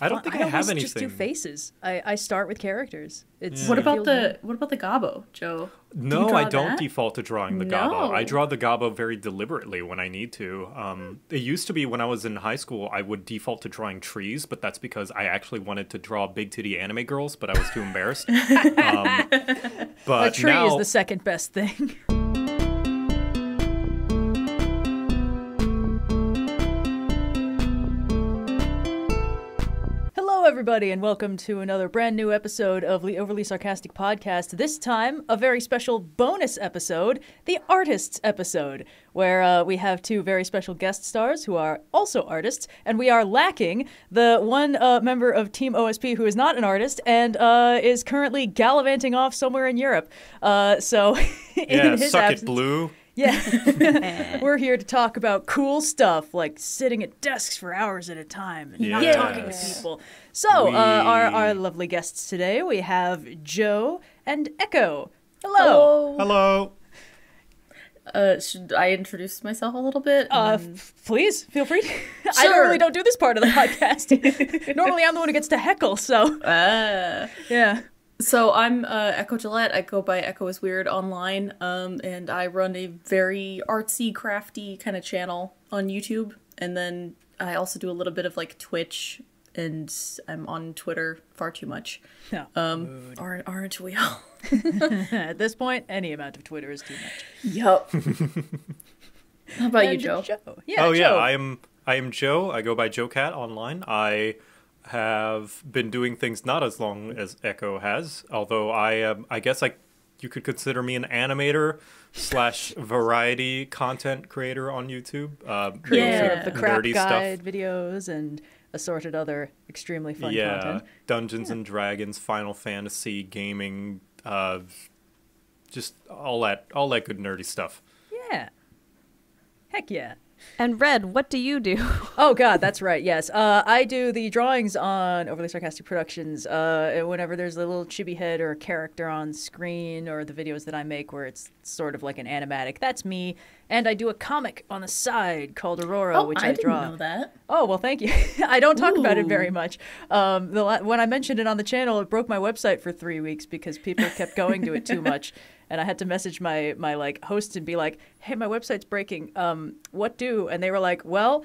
I don't fun. think I, I have always just do faces. I, I start with characters. It's What about the good. what about the gobbo, Joe? No, draw I don't that? default to drawing the gobbo. I draw the gobbo very deliberately when I need to. Um, it used to be when I was in high school, I would default to drawing trees, but that's because I actually wanted to draw big titty anime girls, but I was too embarrassed. um, but A tree now, is the second best thing. everybody, and welcome to another brand new episode of the Overly Sarcastic Podcast. This time, a very special bonus episode, the Artists episode, where uh, we have two very special guest stars who are also artists, and we are lacking the one uh, member of Team OSP who is not an artist and uh, is currently gallivanting off somewhere in Europe. Uh, so, in yeah, his suck absence, it, blue. yeah. We're here to talk about cool stuff like sitting at desks for hours at a time and not talking to people. So, uh, our, our lovely guests today, we have Joe and Echo. Hello. Hello. Uh, should I introduce myself a little bit? Uh, And- f- please feel free. I normally don't do this part of the podcast. normally, I'm the one who gets to heckle. So, uh, yeah. so I'm uh, Echo Gillette. I go by Echo is Weird online, um, and I run a very artsy, crafty kind of channel on YouTube, and then I also do a little bit of like Twitch, and I'm on Twitter far too much. No. Um, aren't aren't we all? At this point, any amount of Twitter is too much. Yup. How about you, And Joe? Yeah. oh yeah, I am. I am Joe. I go by JoCat online. I have been doing things not as long as Echo has, although I am. I guess I you could consider me an animator slash variety content creator on YouTube. Uh, Creator Yeah. of the crap guide stuff. videos and assorted other extremely fun yeah, content. Dungeons and Dragons, Final Fantasy, gaming, uh, just all that all that good nerdy stuff. Yeah. Heck yeah. And Red, what do you do? Oh God, that's right. Yes, uh, I do the drawings on Overly Sarcastic Productions. Uh, whenever there's a little chibi head or a character on screen, or the videos that I make where it's sort of like an animatic, that's me. And I do a comic on the side called Aurora, Oh, which I, I, didn't draw. know that. Oh well, thank you. I don't talk about it very much. Um, the la- when I mentioned it on the channel, it broke my website for three weeks because people kept going to it too much, and I had to message my my like host and be like, "Hey, my website's breaking. Um, what do?" And they were like, "Well."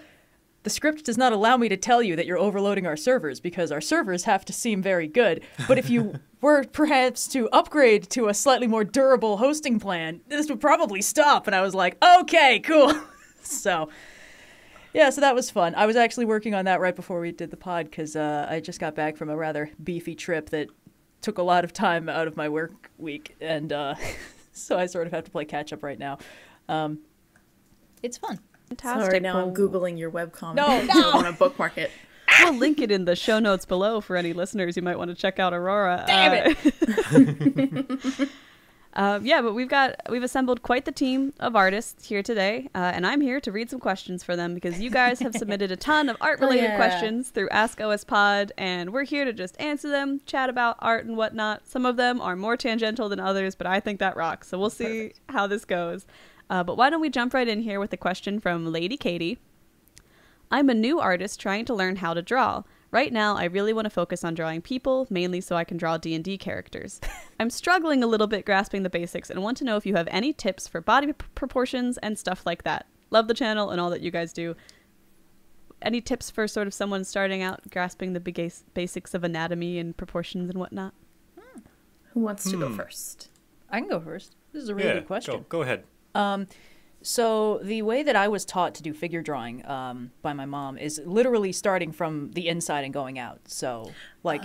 The script does not allow me to tell you that you're overloading our servers because our servers have to seem very good. But if you were perhaps to upgrade to a slightly more durable hosting plan, this would probably stop. And I was like, okay, cool. so, yeah, so that was fun. I was actually working on that right before we did the pod because uh, I just got back from a rather beefy trip that took a lot of time out of my work week, and uh, so I sort of have to play catch up right now. Um, it's fun. Fantastic. Sorry, now I'm googling your webcomic. No, I no. want to bookmark it. We'll link it in the show notes below for any listeners who might want to check out Aurora. Damn it! Uh, yeah, but we've got we've assembled quite the team of artists here today, uh, and I'm here to read some questions for them because you guys have submitted a ton of art-related yeah. questions through Ask OS Pod, and we're here to just answer them, chat about art and whatnot. Some of them are more tangential than others, but I think that rocks. So we'll see how this goes. Uh, but why don't we jump right in here with a question from Lady Katie? I'm a new artist trying to learn how to draw. Right now, I really want to focus on drawing people, mainly so I can draw D&D characters. I'm struggling a little bit grasping the basics and want to know if you have any tips for body p- proportions and stuff like that. Love the channel and all that you guys do. Any tips for sort of someone starting out grasping the big basics of anatomy and proportions and whatnot? Who wants to go Hmm. first? I can go first. This is a really yeah, good question. Go, go ahead. Um, so the way that I was taught to do figure drawing um, by my mom is literally starting from the inside and going out. So like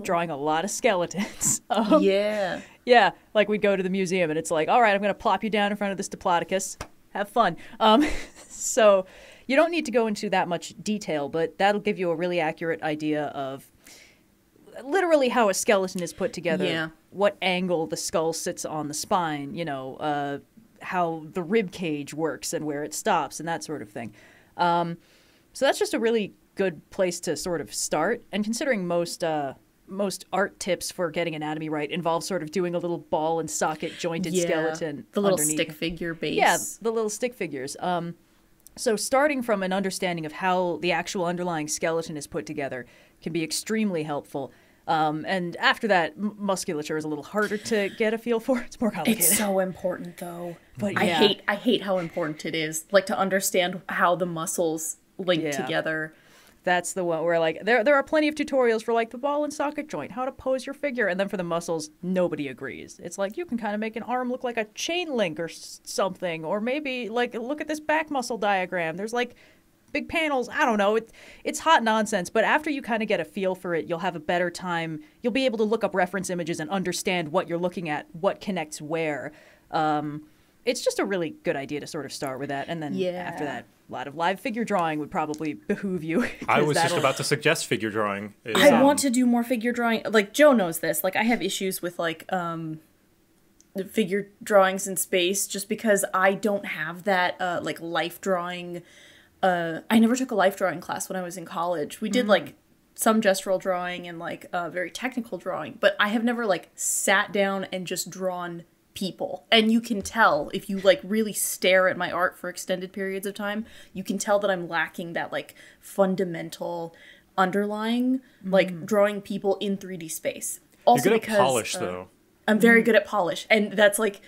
drawing a lot of skeletons. Um, yeah. yeah, like we'd go to the museum and it's like, all right, I'm gonna plop you down in front of this Diplodocus. Have fun. Um, so you don't need to go into that much detail, but that'll give you a really accurate idea of literally how a skeleton is put together. Yeah. What angle the skull sits on the spine. You know, uh, how the rib cage works and where it stops and that sort of thing. Um, so that's just a really good place to sort of start. And considering most uh, most art tips for getting anatomy right involve sort of doing a little ball and socket jointed yeah. skeleton, The little underneath. stick figure base. Yeah, the little stick figures. Um, So, starting from an understanding of how the actual underlying skeleton is put together can be extremely helpful. Um, and after that, m- musculature is a little harder to get a feel for. It's more complicated. It's so important though. But I yeah. hate I hate how important it is. Like to understand how the muscles link Yeah. together. That's the one where like there there are plenty of tutorials for like the ball and socket joint, how to pose your figure, and then for the muscles, nobody agrees. It's like you can kind of make an arm look like a chain link or s- something, or maybe like look at this back muscle diagram. There's like big panels. I don't know. It, it's hot nonsense, but after you kind of get a feel for it, you'll have a better time. You'll be able to look up reference images and understand what you're looking at, what connects where. Um, it's just a really good idea to sort of start with that, and then Yeah. after that, a lot of live figure drawing would probably behoove you. I was just that'll- about to suggest figure drawing. is, I um, want to do more figure drawing. Like Joe knows this. Like I have issues with like um figure drawings in space just because I don't have that uh like life drawing uh I never took a life drawing class when I was in college. We did like some gestural drawing and like uh very technical drawing, but I have never like sat down and just drawn people. And you can tell if you like really stare at my art for extended periods of time, you can tell that I'm lacking that like fundamental underlying like drawing people in 3D space. You're Also good at because polish uh, though. I'm very good at polish, and that's like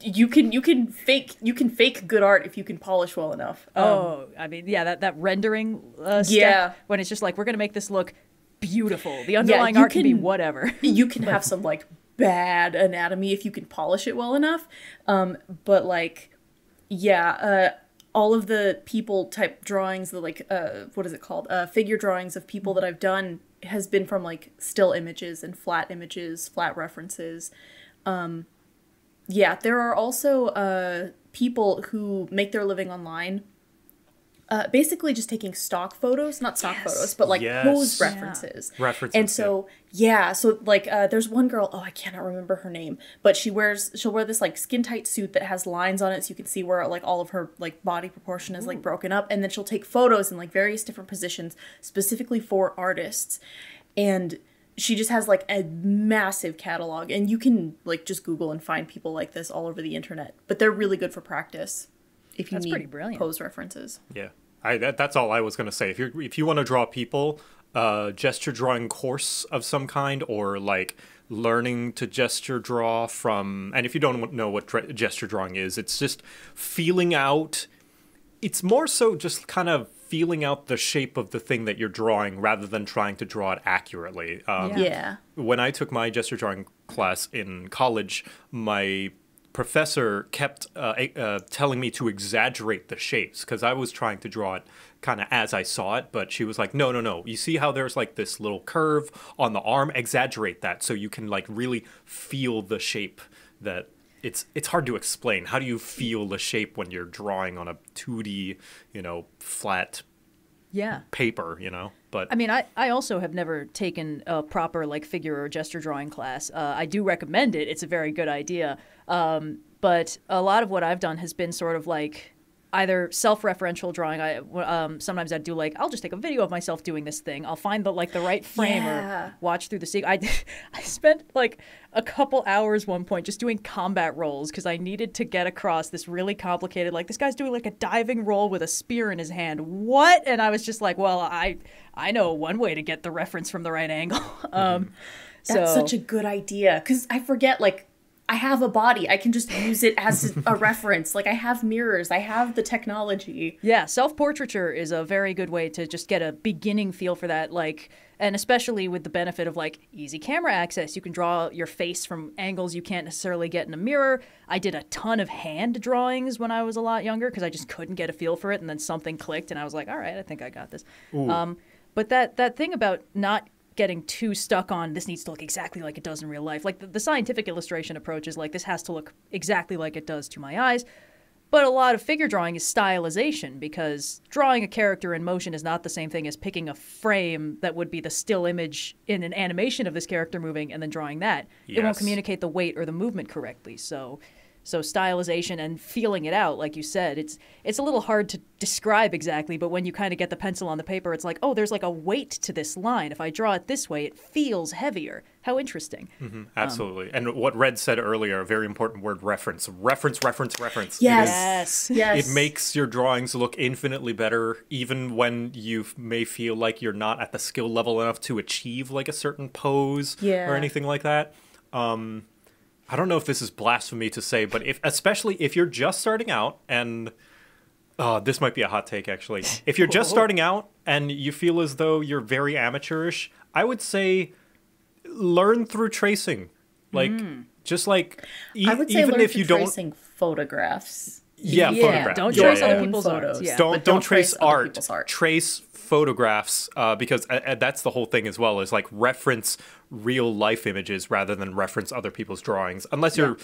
you can you can fake you can fake good art if you can polish well enough. Um, Oh, I mean, yeah, that that rendering uh, step Yeah. when it's just like we're gonna make this look beautiful. The underlying you art can, be whatever. you can have some like bad anatomy if you can polish it well enough. Um, but like, yeah, uh, all of the people type drawings, the like, uh, what is it called? Uh, figure drawings of people that I've done has been from like still images and flat images, flat references. Um, yeah, there are also uh, people who make their living online. Uh, basically, just taking stock photos, not stock photos, but like Yes. pose Yeah. references. References, And so, yeah, so like, uh, there's one girl. Oh, I cannot remember her name, but she wears she'll wear this like skin tight suit that has lines on it, so you can see where like all of her like body proportion is like broken up. And then she'll take photos in like various different positions, specifically for artists. And she just has like a massive catalog, and you can like just Google and find people like this all over the internet. But they're really good for practice. If you That's need pretty brilliant. pose references. Yeah, I that, that's all I was gonna say. If you if you want to draw people, uh, gesture drawing course of some kind, or like learning to gesture draw from, and if you don't know what dra- gesture drawing is, it's just feeling out. It's more so just kind of feeling out the shape of the thing that you're drawing rather than trying to draw it accurately. Um, Yeah. Yeah. when I took my gesture drawing class in college, my professor kept uh, uh, telling me to exaggerate the shapes because I was trying to draw it kind of as I saw it, but she was like, "No, no, no. You see how there's like this little curve on the arm? Exaggerate that so you can like really feel the shape that." It's, it's hard to explain. How do you feel the shape when you're drawing on a 2D, you know, flat yeah. paper, you know? But I mean, I, I also have never taken a proper like figure or gesture drawing class. Uh, I do recommend it. It's a very good idea. Um, but a lot of what I've done has been sort of like either self-referential drawing. I um, sometimes I do like I'll just take a video of myself doing this thing. I'll find the like the right frame Yeah. or watch through the sequence. I I spent like a couple hours one point just doing combat rolls because I needed to get across this really complicated like this guy's doing like a diving roll with a spear in his hand. What? And I was just like, well, I I know one way to get the reference from the right angle. um, That's so such a good idea because I forget like I have a body. I can just use it as a reference. Like I have mirrors. I have the technology. Yeah, self portraiture is a very good way to just get a beginning feel for that. Like, and especially with the benefit of like easy camera access, you can draw your face from angles you can't necessarily get in a mirror. I did a ton of hand drawings when I was a lot younger because I just couldn't get a feel for it, and then something clicked, and I was like, all right, I think I got this. Um, but that that thing about not getting too stuck on this needs to look exactly like it does in real life. Like the, the scientific illustration approach is like this has to look exactly like it does to my eyes. But a lot of figure drawing is stylization because drawing a character in motion is not the same thing as picking a frame that would be the still image in an animation of this character moving and then drawing that. It won't communicate the weight or the movement correctly. So So stylization and feeling it out, like you said, it's it's a little hard to describe exactly, but when you kind of get the pencil on the paper, it's like, oh, there's like a weight to this line. If I draw it this way, it feels heavier. How interesting. Absolutely. and what Red said earlier, a very important word reference. Reference, reference, reference. Yes. Yes. Yes. It makes your drawings look infinitely better, even when you may feel like you're not at the skill level enough to achieve like a certain pose Yeah. or anything like that. Um, I don't know if this is blasphemy to say, but if especially if you're just starting out and oh, this might be a hot take actually. If you're just starting out and you feel as though you're very amateurish, I would say learn through tracing. Like hmm. just like e- I would say even learn if you don't tracing photographs. yeah, Yeah, photograph. don't trace yeah, other yeah. Own people's photos. yeah. don't but don't, trace, other art. people's art. Trace photographs uh, because uh, uh, that's the whole thing as well. Is like reference real life images rather than reference other people's drawings. Unless you're,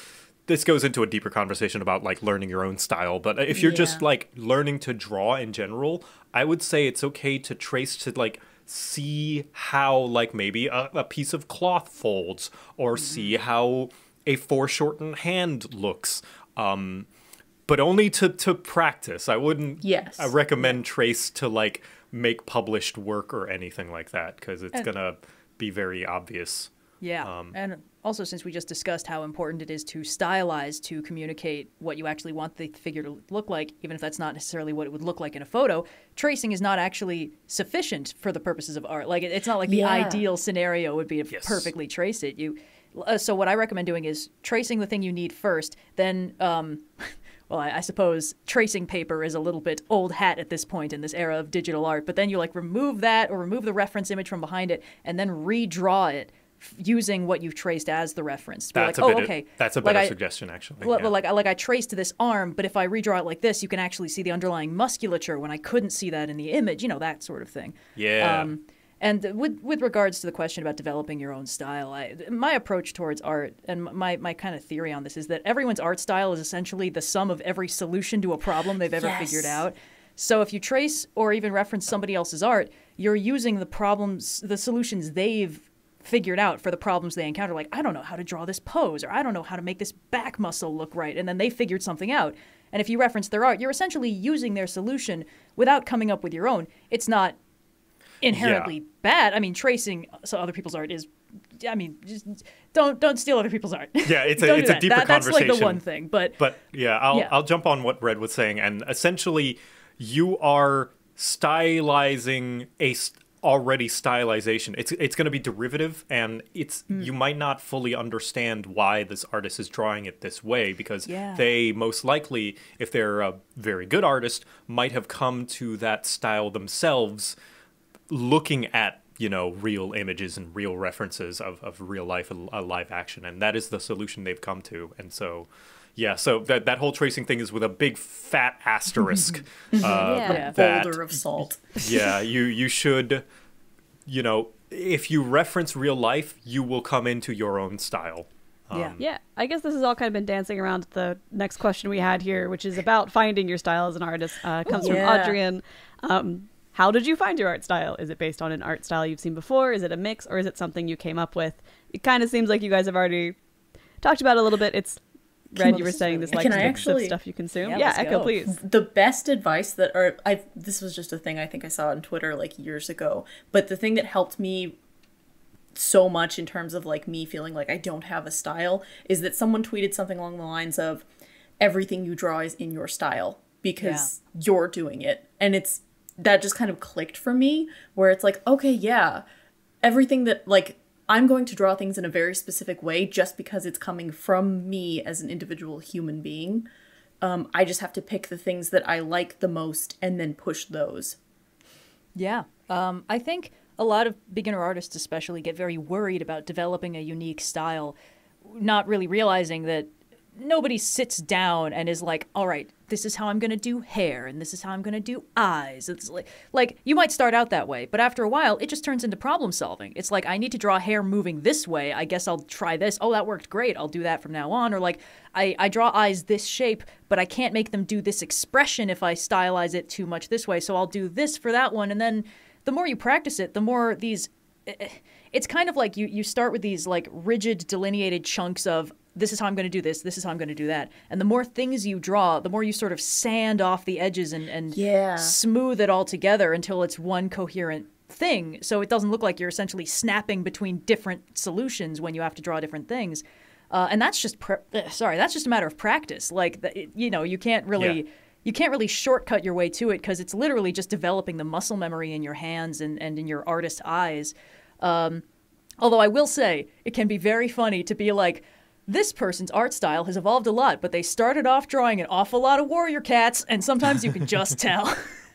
this goes into a deeper conversation about like learning your own style. But if you're just like learning to draw in general, I would say it's okay to trace to like see how like maybe a, a piece of cloth folds or see how a foreshortened hand looks. Um, but only to to practice. I wouldn't. Yes. I recommend Trace to like make published work or anything like that because it's And- gonna be very obvious. Yeah. Um, and also, since we just discussed how important it is to stylize to communicate what you actually want the figure to look like, even if that's not necessarily what it would look like in a photo, tracing is not actually sufficient for the purposes of art. Like, it- it's not like the Yeah. ideal scenario would be to Yes. perfectly trace it. You. Uh, so what I recommend doing is tracing the thing you need first, then. Um, well, I, I suppose tracing paper is a little bit old hat at this point in this era of digital art, but then you like remove that or remove the reference image from behind it and then redraw it f- using what you've traced as the reference. Be That's like, a oh, bit. okay. That's a like better I- suggestion actually. Well, yeah. well, like like I traced this arm, but if I redraw it like this, you can actually see the underlying musculature when I couldn't see that in the image. You know that sort of thing. Yeah. Um, and with with regards to the question about developing your own style, I, my approach towards art and my my kind of theory on this is that everyone's art style is essentially the sum of every solution to a problem they've ever figured out. So if you trace or even reference somebody else's art, you're using the problems, the solutions they've figured out for the problems they encounter. Like, I don't know how to draw this pose, or I don't know how to make this back muscle look right. And then they figured something out. And if you reference their art, you're essentially using their solution without coming up with your own. It's not inherently bad. I mean, tracing so other people's art is. I mean, just don't don't steal other people's art. Yeah, it's a- it's a that. deeper That- That's like the one thing, but But yeah, I'll Yeah. I'll jump on what Red was saying, and essentially, you are stylizing a st- already stylization. It's it's going to be derivative, and it's Hmm. you might not fully understand why this artist is drawing it this way because Yeah. they most likely, if they're a very good artist, might have come to that style themselves, looking at you know real images and real references of, of real life and uh, live action and that is the solution they've come to and so yeah so that, that whole tracing thing is with a big fat asterisk uh, Yeah. that Boulder of salt. yeah you you should you know if you reference real life you will come into your own style yeah. Yeah, I guess this has all kind of been dancing around the next question we had here, which is about finding your style as an artist. Uh, comes from Yeah. Adrian. Um, how did you find your art style? Is it based on an art style you've seen before? Is it a mix, or is it something you came up with? It kind of seems like you guys have already talked about it a little bit. It's Red, you were saying this like Can I mix of stuff you consume. Yeah, Yeah, Echo, go. please. the best advice that or I this was just a thing I think I saw on Twitter like years ago, but the thing that helped me so much in terms of like me feeling like I don't have a style is that someone tweeted something along the lines of everything you draw is in your style because you're doing it. And it's that just kind of clicked for me where it's like, okay, yeah, everything that like I'm going to draw things in a very specific way just because it's coming from me as an individual human being. Um, I just have to pick the things that I like the most and then push those. Yeah. Um, I think a lot of beginner artists, especially, get very worried about developing a unique style, not really realizing that nobody sits down and is like, all right, this is how I'm going to do hair and this is how I'm going to do eyes. It's like, like, you might start out that way, but after a while, it just turns into problem solving. It's like, I need to draw hair moving this way. I guess I'll try this. Oh, that worked great. I'll do that from now on. Or like, I, I draw eyes this shape, but I can't make them do this expression if I stylize it too much this way. So I'll do this for that one. And then the more you practice it, the more these eh, eh, it's kind of like you you start with these like rigid delineated chunks of this is how I'm going to do this, this is how I'm going to do that. And the more things you draw, the more you sort of sand off the edges and, and Yeah. smooth it all together until it's one coherent thing. So it doesn't look like you're essentially snapping between different solutions when you have to draw different things. Uh, and that's just pr- uh, sorry, that's just a matter of practice. Like the, it- you know, you can't really Yeah. you can't really shortcut your way to it because it's literally just developing the muscle memory in your hands and, and in your artist's eyes. Um, although I will say it can be very funny to be like, this person's art style has evolved a lot, but they started off drawing an awful lot of warrior cats, and sometimes you can just tell.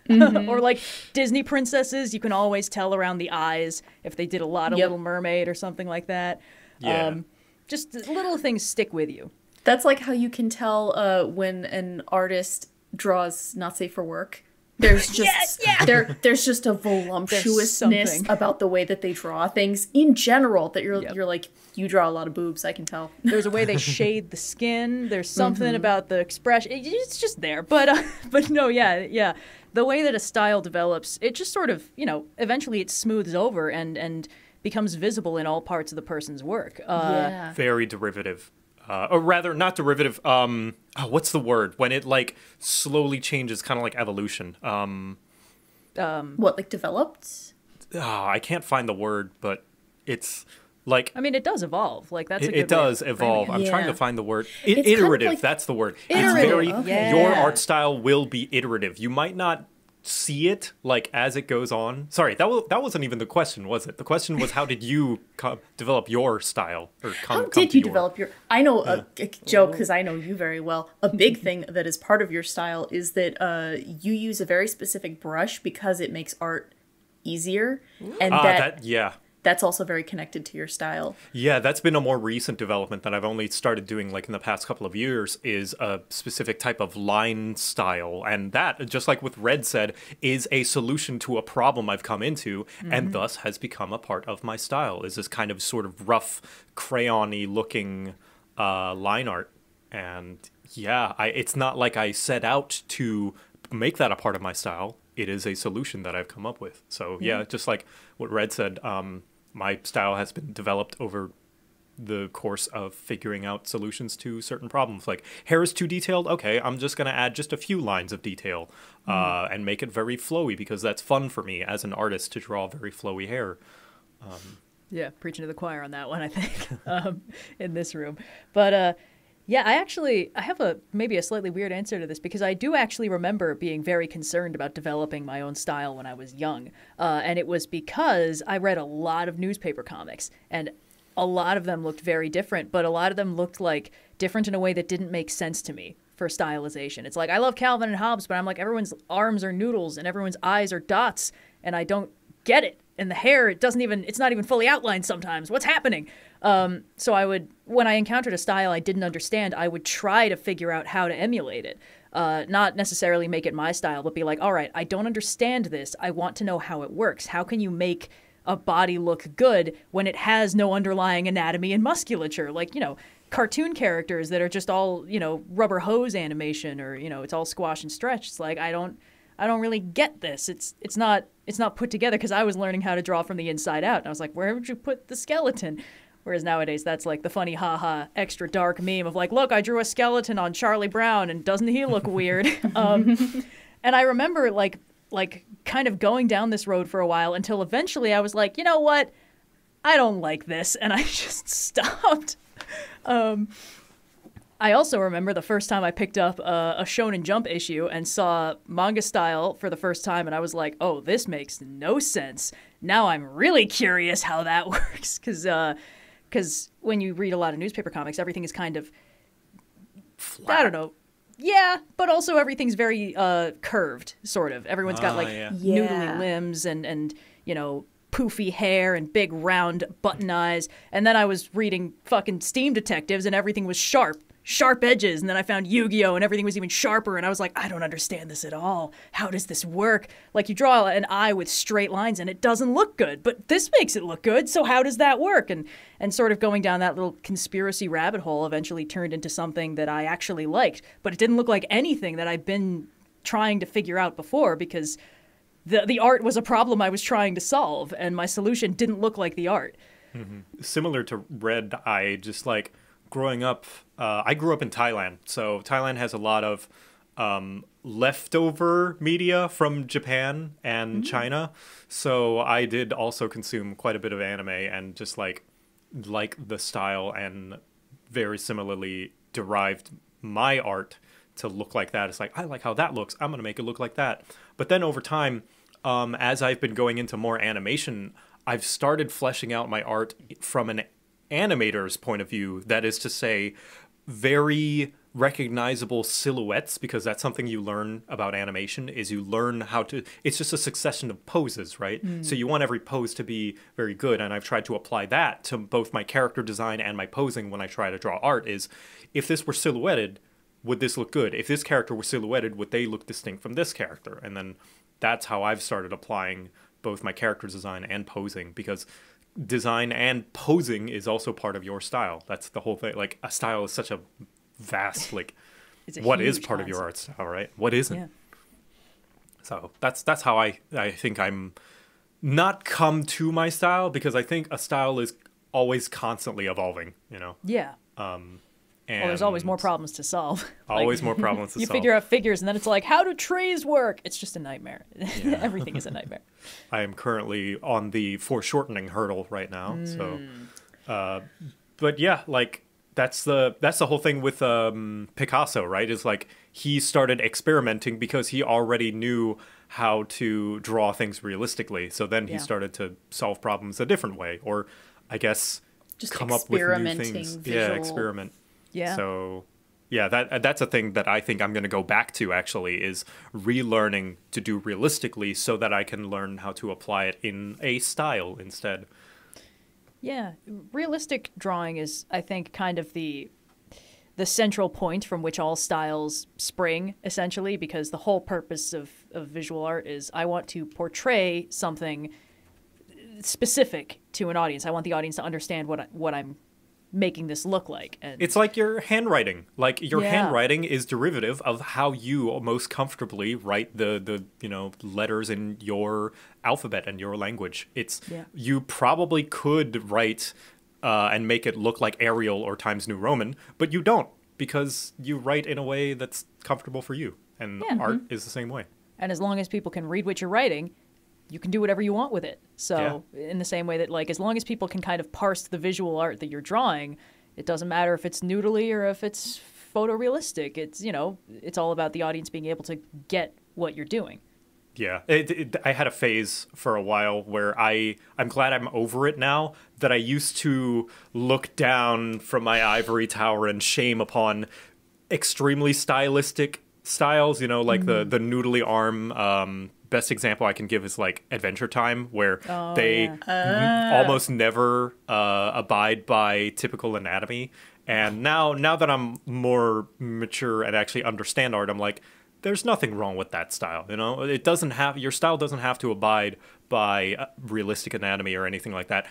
or like Disney princesses, you can always tell around the eyes if they did a lot of Yep. Little Mermaid or something like that. Yeah. Um, just little things stick with you. That's like how you can tell uh, when an artist draws not safe for work. There's just Yes, yeah. there there's just a voluptuousness about the way that they draw things in general that you're Yep. you're like you draw a lot of boobs, I can tell. There's a way they shade the skin. There's something about the expression. it- It's just there. But uh, but no, yeah, yeah. The way that a style develops, it just sort of, you know, eventually it smooths over and and becomes visible in all parts of the person's work. Uh, yeah. very derivative. Uh, or rather, not derivative. Um, oh, what's the word when it like slowly changes, kind of like evolution. Um, What like developed? ah, I can't find the word, but it's like I mean, it does evolve. Like that's a it, good it does way of framing evolve. it. I'm trying to find the word. It, It's kind of iterative. like- that's the word. Iterative, It's very okay. your art style will be iterative. You might not see it like as it goes on. Sorry, that was that wasn't even the question, was it? The question was how did you develop your style or come, How did you your- develop your? I know a, a joke because I know you very well. A big thing that is part of your style is that uh, you use a very specific brush because it makes art easier, and Ah, that, that yeah. That's also very connected to your style. Yeah, that's been a more recent development that I've only started doing like in the past couple of years is a specific type of line style. And that, just like with Red said, is a solution to a problem I've come into and thus has become a part of my style. Is this kind of sort of rough, crayon-y looking uh, line art. And yeah, I, it's not like I set out to make that a part of my style. It is a solution that I've come up with. So yeah, just like what Red said, um, my style has been developed over the course of figuring out solutions to certain problems. Like hair is too detailed. Okay, I'm just gonna add just a few lines of detail uh, and make it very flowy because that's fun for me as an artist to draw very flowy hair. Yeah, preaching to the choir on that one, I think, um, in this room. But uh, yeah, I actually I have a maybe a slightly weird answer to this because I do actually remember being very concerned about developing my own style when I was young, uh, and it was because I read a lot of newspaper comics and. A lot of them looked very different, but a lot of them looked like different in a way that didn't make sense to me for stylization. It's like I love Calvin and Hobbes, but I'm like everyone's arms are noodles and everyone's eyes are dots, and I don't get it. And the hair, it doesn't even, it's not even fully outlined sometimes. What's happening? Um, so I would, when I encountered a style I didn't understand, I would try to figure out how to emulate it. Uh, not necessarily make it my style, but be like, all right, I don't understand this. I want to know how it works. How can you make a body look good when it has no underlying anatomy and musculature? Like, you know, cartoon characters that are just all, you know, rubber hose animation or, you know, it's all squash and stretch. It's like, I don't, I don't really get this. It's it's not it's not put together because I was learning how to draw from the inside out. And I was like, where would you put the skeleton? Whereas nowadays that's like the funny haha extra dark meme of like, look, I drew a skeleton on Charlie Brown and doesn't he look weird? um, and I remember like like kind of going down this road for a while until eventually I was like, you know what? I don't like this, and I just stopped. Um, I also remember the first time I picked up uh, a Shonen Jump issue and saw manga style for the first time, and I was like, "Oh, this makes no sense." Now I'm really curious how that works, because because when you read a lot of newspaper comics, everything is kind of I don't know. Yeah, but also everything's very uh, curved, sort of. Everyone's got Ah, like yeah. noodly Yeah. limbs and and you know poofy hair and big round button eyes. And then I was reading fucking Steam Detectives and everything was sharp, sharp edges. And then I found Yu-Gi-Oh and everything was even sharper. And I was like, I don't understand this at all. How does this work? Like you draw an eye with straight lines and it doesn't look good, but this makes it look good. So how does that work? And and sort of going down that little conspiracy rabbit hole eventually turned into something that I actually liked, but it didn't look like anything that I'd been trying to figure out before because the the art was a problem I was trying to solve, and my solution didn't look like the art. Mm-hmm. Similar to Red, I just like growing up, uh, I grew up in Thailand, so Thailand has a lot of um, leftover media from Japan and China. So I did also consume quite a bit of anime and just like like the style and very similarly derived my art to look like that. It's like I like how that looks. I'm gonna make it look like that. But then over time, um, as I've been going into more animation, I've started fleshing out my art from an animator's point of view. That is to say, very recognizable silhouettes because that's something you learn about animation is you learn how to it's just a succession of poses right? Mm. So you want every pose to be very good and i've tried to apply that to both my character design and my posing when i try to draw art is if this were silhouetted would this look good? If this character were silhouetted would they look distinct from this character? And then that's how i've started applying both my character design and posing because design and posing is also part of your style. That's the whole thing. Like a style is such a vast like a what is part of your art style right? What isn't? Yeah. so that's that's how i i think i'm not come to my style because i think a style is always constantly evolving you know? Yeah. Um, and Well, there's always more problems to solve. Like, always more problems to you solve You figure out figures, and then it's like, how do trees work? It's just a nightmare. Everything is a nightmare. I am currently on the foreshortening hurdle right now. So, uh, but yeah, like that's the that's the whole thing with um, Picasso, right? Is like he started experimenting because he already knew how to draw things realistically. So then he Yeah. started to solve problems a different way, or I guess Just come up with new things. Yeah, experiment. Yeah. So, yeah, that that's a thing that I think I'm going to go back to. Actually, is relearning to do realistically, so that I can learn how to apply it in a style instead. Yeah, realistic drawing is, I think, kind of the the central point from which all styles spring, essentially, because the whole purpose of, of visual art is I want to portray something specific to an audience. I want the audience to understand what I, what I'm making this look like. And It's like your handwriting. Like your Yeah. handwriting is derivative of how you most comfortably write the the you know letters in your alphabet and your language. It's Yeah. you probably could write uh, and make it look like Arial or Times New Roman, but you don't because you write in a way that's comfortable for you. And Yeah. art is the same way. and as long as people can read what you're writing, you can do whatever you want with it. So, in the same way that, like, as long as people can kind of parse the visual art that you're drawing, it doesn't matter if it's noodly or if it's photorealistic. It's, you know, it's all about the audience being able to get what you're doing. Yeah, it, it, I had a phase for a while where I I'm glad I'm over it now. That I used to look down from my ivory tower and shame upon extremely stylistic styles. You know, like the the noodly arm. Um, best example I can give is like Adventure Time, where Oh, they yeah. n- almost never uh, abide by typical anatomy. And now, now that I'm more mature and actually understand art, I'm like, there's nothing wrong with that style. You know, it doesn't have your style doesn't have to abide by uh, realistic anatomy or anything like that.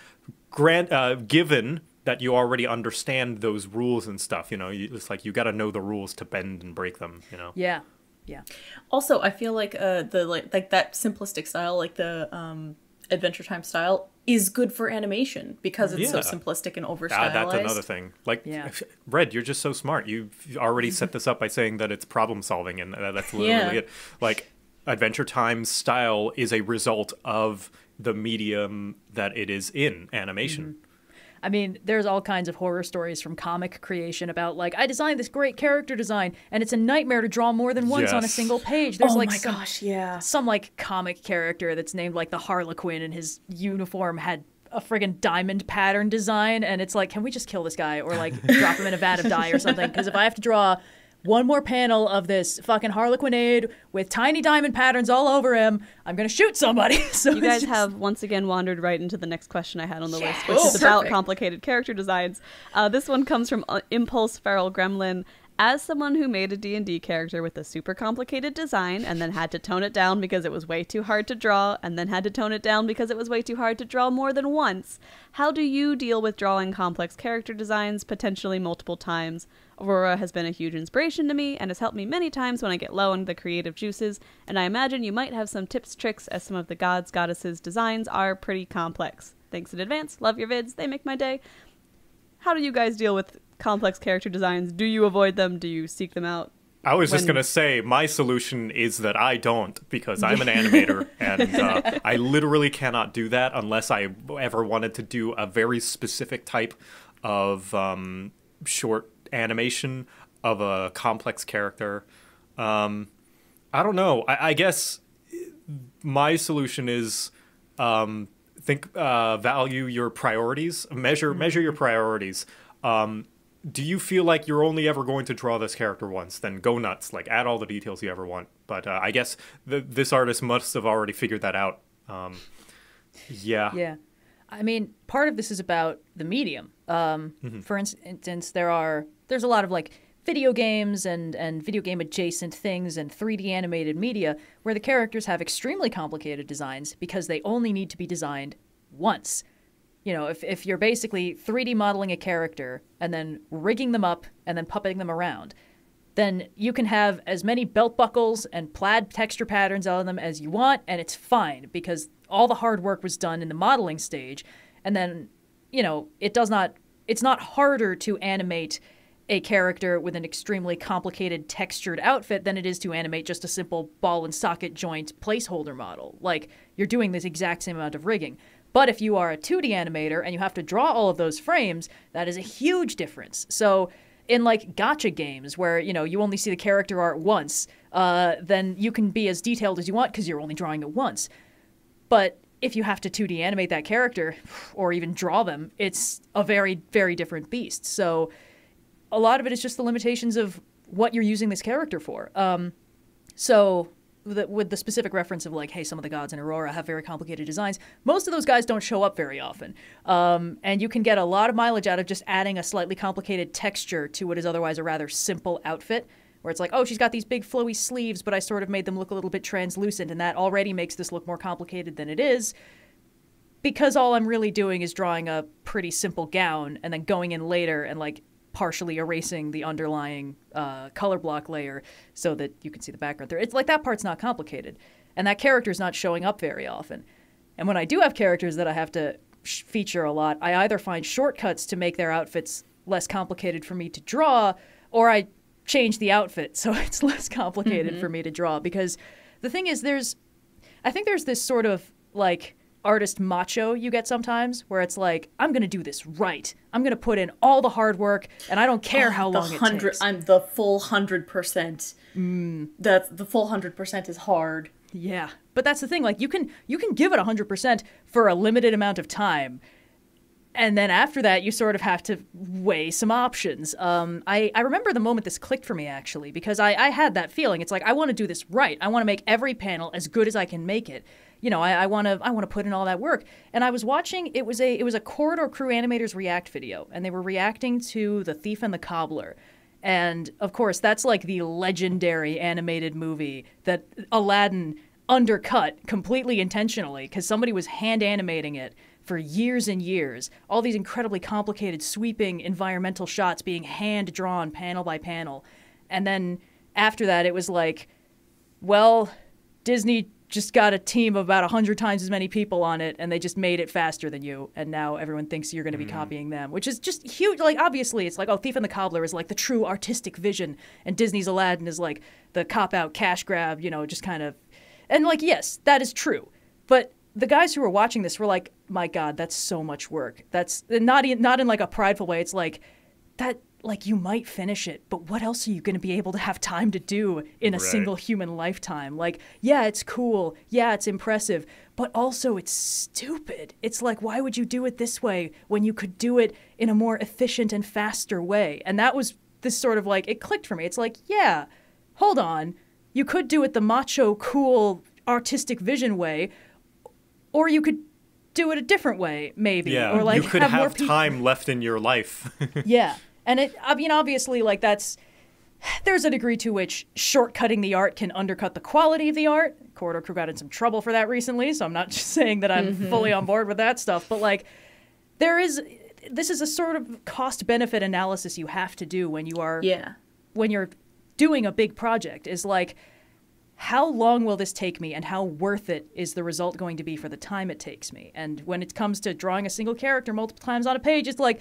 Grant, uh, given that you already understand those rules and stuff, you know, you, it's like you got to know the rules to bend and break them. You know. Yeah. Yeah. Also, I feel like uh the like like that simplistic style, like the um Adventure Time style, is good for animation because it's so simplistic and over Ah, that's another thing. Like, Yeah. Red, you're just so smart. You've already set this up by saying that it's problem solving, and uh, that's literally Yeah. it. Like, Adventure time style is a result of the medium that it is in animation. I mean, there's all kinds of horror stories from comic creation about like I designed this great character design and it's a nightmare to draw more than once on a single page. There's oh like my some, gosh, yeah. some like comic character that's named like the Harlequin and his uniform had a friggin' diamond pattern design and it's like can we just kill this guy or like drop him in a vat of dye or something because if I have to draw one more panel of this fucking Harlequinade with tiny diamond patterns all over him, I'm gonna shoot somebody. so You guys just- have once again wandered right into the next question I had on the list, which Oh, is about complicated character designs. Uh, this one comes from uh, Impulse Feral Gremlin. As someone who made a D&D character with a super complicated design and then had to tone it down because it was way too hard to draw and then had to tone it down because it was way too hard to draw more than once, how do you deal with drawing complex character designs potentially multiple times? Aurora has been a huge inspiration to me and has helped me many times when I get low on the creative juices, and I imagine you might have some tips, tricks, as some of the gods, goddesses' designs are pretty complex. Thanks in advance. Love your vids. They make my day. How do you guys deal with complex character designs? Do you avoid them? Do you seek them out? I was just gonna say my solution is that I don't because I'm an animator and uh, I literally cannot do that unless I ever wanted to do a very specific type of um, short animation of a complex character. Um, I don't know. I, I guess my solution is um, think uh, value your priorities, measure measure your priorities. Um, do you feel like you're only ever going to draw this character once? Then go nuts, like add all the details you ever want. But uh, I guess th- this artist must have already figured that out. Um, yeah. Yeah. I mean, part of this is about the medium. Um, For instance, there are there's a lot of like video games and and video game adjacent things and 3D animated media where the characters have extremely complicated designs because they only need to be designed once. You know, if if you're basically 3D modeling a character and then rigging them up and then puppeting them around, then you can have as many belt buckles and plaid texture patterns on them as you want, and it's fine because all the hard work was done in the modeling stage. And then, you know, it does not, it's not harder to animate a character with an extremely complicated textured outfit than it is to animate just a simple ball and socket joint placeholder model. Like, you're doing this exact same amount of rigging. But if you are a 2D animator and you have to draw all of those frames, that is a huge difference. So, in like gacha games where you know you only see the character art once, uh, then you can be as detailed as you want because you're only drawing it once. But if you have to 2D animate that character or even draw them, it's a very very different beast. So a lot of it is just the limitations of what you're using this character for. Um, so the, with the specific reference of like, hey, some of the gods in Aurora have very complicated designs. Most of those guys don't show up very often, um, and you can get a lot of mileage out of just adding a slightly complicated texture to what is otherwise a rather simple outfit. Where it's like, oh, she's got these big flowy sleeves, but I sort of made them look a little bit translucent, and that already makes this look more complicated than it is because all I'm really doing is drawing a pretty simple gown and then going in later and like partially erasing the underlying uh, color block layer so that you can see the background there. It's like that part's not complicated, and that character's not showing up very often. And when I do have characters that I have to sh- feature a lot, I either find shortcuts to make their outfits less complicated for me to draw, or I change the outfit so it's less complicated for me to draw. Because the thing is, there's I think there's this sort of like artist macho you get sometimes where it's like I'm going to do this right. I'm going to put in all the hard work and I don't care how Oh, the long it hundred, takes. I'm the full hundred percent. Mm. That's the full hundred percent is hard. Yeah. But that's the thing like you can you can give it 100% for a limited amount of time. And then after that, you sort of have to weigh some options. Um, I, I remember the moment this clicked for me, actually, because I, I had that feeling. It's like, I want to do this right. I want to make every panel as good as I can make it. You know, I, want to I want to put in all that work. And I was watching, it was a it was a Corridor Crew Animators React video, and they were reacting to The Thief and the Cobbler. And of course, that's like the legendary animated movie that Aladdin undercut completely intentionally because somebody was hand animating it for years and years. All these incredibly complicated, sweeping environmental shots being hand drawn panel by panel. And then after that, it was like, well, Disney just got a team of about 100 times as many people on it and they just made it faster than you and now everyone thinks you're going to be mm-hmm. copying them which is just huge like obviously it's like oh thief and the cobbler is like the true artistic vision and disney's aladdin is like the cop out cash grab you know just kind of and like yes that is true but the guys who were watching this were like my god that's so much work. That's not in, not in like a prideful way it's like that like you might finish it but what else are you going to be able to have time to do in a Right. single human lifetime? Like yeah it's cool. Yeah it's impressive. But also it's stupid. It's like why would you do it this way when you could do it in a more efficient and faster way? And that was this sort of like it clicked for me. It's like yeah hold on. You could do it the macho cool artistic vision way or you could do it a different way maybe. Yeah, or like you could have, more have time left in your life. yeah. And it, I mean, obviously, like that's, there's a degree to which shortcutting the art can undercut the quality of the art. Corridor Crew got in some trouble for that recently, so I'm not just saying that I'm mm-hmm. fully on board with that stuff, but like, there is, this is a sort of cost benefit analysis you have to do when you are Yeah. when you're doing a big project is like how long will this take me and how worth it is the result going to be for the time it takes me and when it comes to drawing a single character multiple times on a page it's like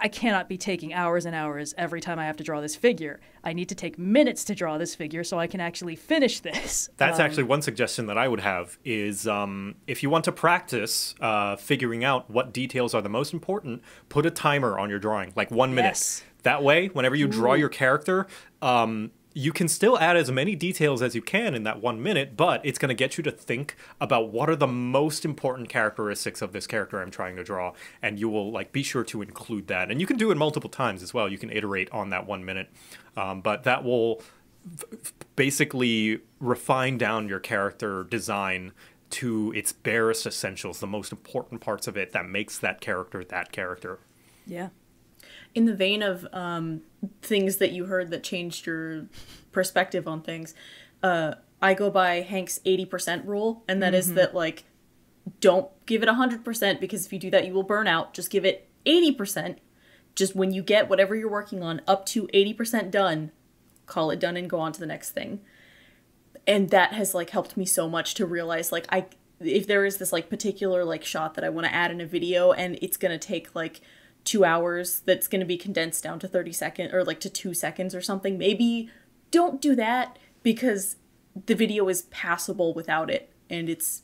I cannot be taking hours and hours every time I have to draw this figure. I need to take minutes to draw this figure so I can actually finish this. That's Um, actually one suggestion that I would have is um, if you want to practice uh, figuring out what details are the most important, put a timer on your drawing, like one minute. Yes. That way, whenever you draw your character, um, you can still add as many details as you can in that one minute, but it's going to get you to think about what are the most important characteristics of this character I'm trying to draw, and you will like be sure to include that. And you can do it multiple times as well. You can iterate on that one minute, um, but that will basically refine down your character design to its barest essentials, the most important parts of it that makes that character that character. Yeah. In the vein of um, things that you heard that changed your perspective on things, uh, I go by Hank's 80% rule, and that is that, like, don't give it 100% because if you do that, you will burn out. Just give it 80%. Just when you get whatever you're working on up to 80% done, call it done and go on to the next thing. And that has, like, helped me so much to realize, like, I. If there is this like particular like shot that I want to add in a video and it's gonna take like two hours that's going to be condensed down to 30 seconds or like to two seconds or something maybe don't do that because the video is passable without it and it's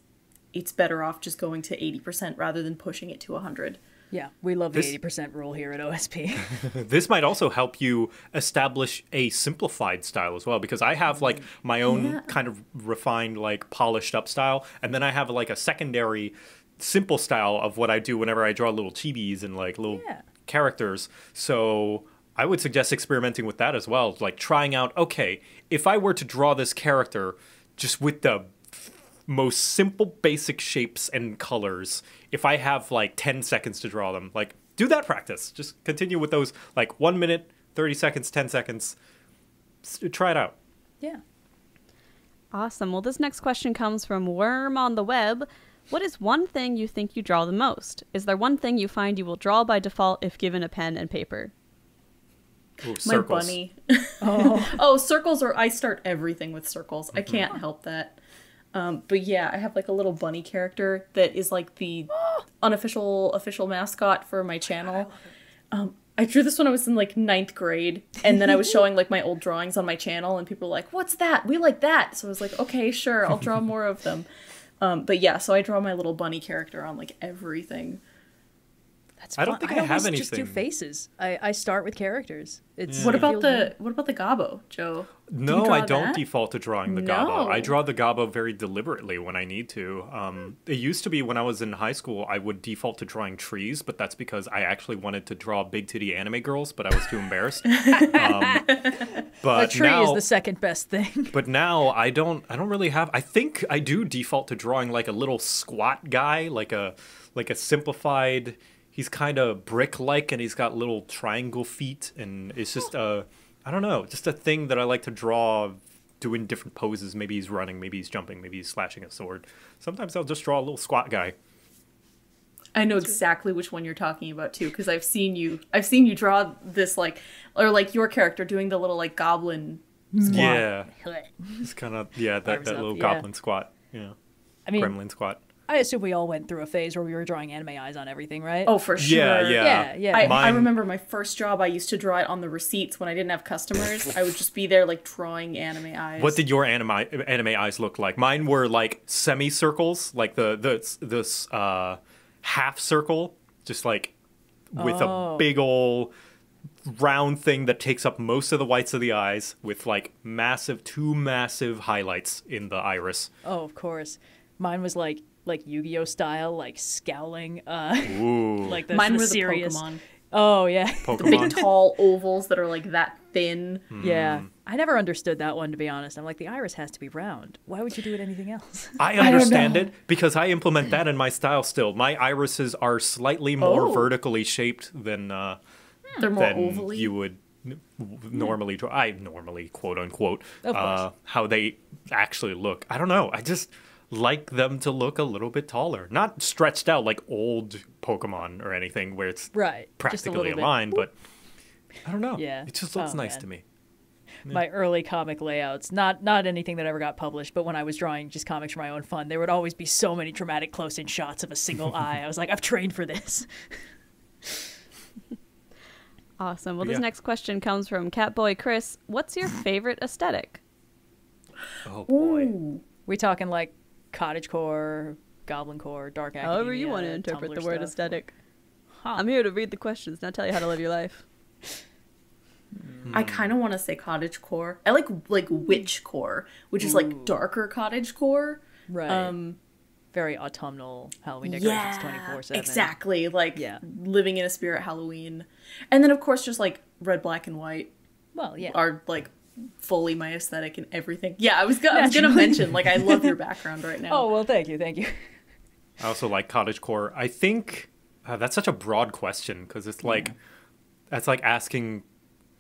it's better off just going to 80% rather than pushing it to 100 Yeah. We love the 80% rule here at OSP. This might also help you establish a simplified style as well, because I have like my own Yeah. kind of refined, like polished up style, and then I have like a secondary simple style of what I do whenever I draw little chibis and like little Yeah. characters. So I would suggest experimenting with that as well, like trying out, okay, if I were to draw this character just with the most simple basic shapes and colors if i have like 10 seconds to draw them like do that practice just continue with those like 1 minute 30 seconds 10 seconds try it out yeah. Awesome. Well, this next question comes from Worm on the Web. What is one thing you think you draw the most? Is there one thing you find you will draw by default if given a pen and paper? Ooh, my bunny. Oh. oh circles are i start everything with circles. I can't help that. Um, but yeah i have like a little bunny character that is like the unofficial official mascot for my channel. Um, i drew this when i was in like ninth grade and then i was showing like my old drawings on my channel and people were like what's that? We like that. So i was like okay sure i'll draw more of them um, but yeah so i draw my little bunny character on like everything That's I don't fun. think I have always just do faces. I, I start with characters. It's what about the what about the gobbo joe No, draw I don't that? default to drawing the gobbo. I draw the gobbo very deliberately when I need to. Um, it used to be when I was in high school, I would default to drawing trees, but that's because I actually wanted to draw big titty anime girls, but I was too embarrassed. um, but a tree now, is the second best thing. but now I don't. I don't really have. I think I do default to drawing like a little squat guy, like a like a simplified. He's kind of brick-like, and he's got little triangle feet, and it's just a I don't know, just a thing that I like to draw, doing different poses. Maybe he's running, maybe he's jumping, maybe he's slashing a sword. Sometimes I'll just draw a little squat guy. I know exactly which one you're talking about too, because I've seen you. I've seen you draw this like, or like your character doing the little like goblin. Mm-hmm. Yeah, it's kind of yeah that, Arms that up, little yeah. goblin squat. Yeah, I mean, gremlin squat. I assume we all went through a phase where we were drawing anime eyes on everything, right? Oh, for sure. Yeah, yeah, yeah, yeah. I, I remember my first job. I used to draw it on the receipts when I didn't have customers. I would just be there like drawing anime eyes. What did your anime anime eyes look like? Mine were like semicircles, like the the this uh, half circle, just like with Oh. a big old round thing that takes up most of the whites of the eyes, with like massive, two massive highlights in the iris. Oh, of course. Mine was like like Yu-Gi-Oh style, like scowling, uh, Ooh, like the, Mine the were the serious. Pokemon, Oh yeah, the big tall ovals that are like that thin. yeah. I never understood that one to be honest. I'm like the iris has to be round. Why would you do it anything else? I understand know. it because I implement that in my style still. My irises are slightly more Oh. vertically shaped than uh, They're more than ovally. you would normally draw. I normally quote unquote uh, how they actually look. I don't know. I just like them to look a little bit taller, not stretched out like old Pokemon or anything where it's right. just a practically little a line. But I don't know. Yeah. it just looks Oh, nice man. to me. my early comic layouts not not anything that ever got published but when i was drawing just comics for my own fun there would always be so many dramatic close-in shots of a single eye i was like i've trained for this Awesome. Well, this Yeah. next question comes from Catboy Chris. What's your favorite aesthetic? Oh boy. Ooh. We talking like cottagecore, goblin core, dark academia. However you want to interpret Tumblr the word stuff. aesthetic. Huh. I'm here to read the questions, not tell you how to live your life. I kind of want to say cottage core. I like like witch core, which is like darker cottage core. right. Um, Very autumnal Halloween decorations, yeah, twenty four seven. exactly. Like Yeah. living in a spirit Halloween, and then of course just like red, black, and white Well, yeah. are like fully my aesthetic and everything. Yeah, I was go- I was gonna mention like I love your background right now. Oh well, thank you, thank you. I also like cottagecore. I think uh, that's such a broad question because it's like that's like asking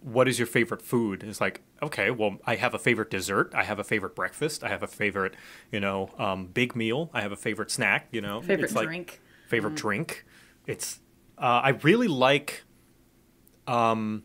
what is your favorite food? It's like okay, well, I have a favorite dessert. I have a favorite breakfast. I have a favorite, you know, um, big meal. I have a favorite snack. You know, favorite It's like- drink. favorite drink. It's uh, I really like. Um,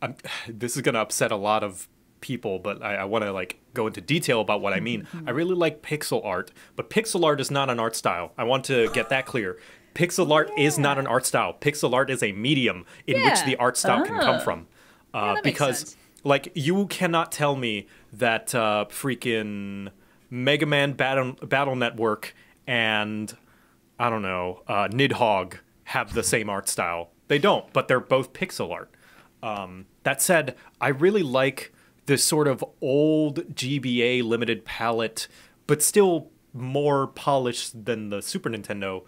I'm, this is gonna upset a lot of people, but I, I want to like go into detail about what I mean. I really like pixel art, but pixel art is not an art style. I want to get that clear. Pixel art is not an art style. Pixel art is a medium in which the art style can come Ah. from. Uh, makes because like you cannot tell me that uh, freaking Mega Man Battle Battle Network and I don't know uh, Nidhogg have the same art style. They don't, but they're both pixel art. Um, that said, I really like this sort of old GBA limited palette, but still more polished than the Super Nintendo.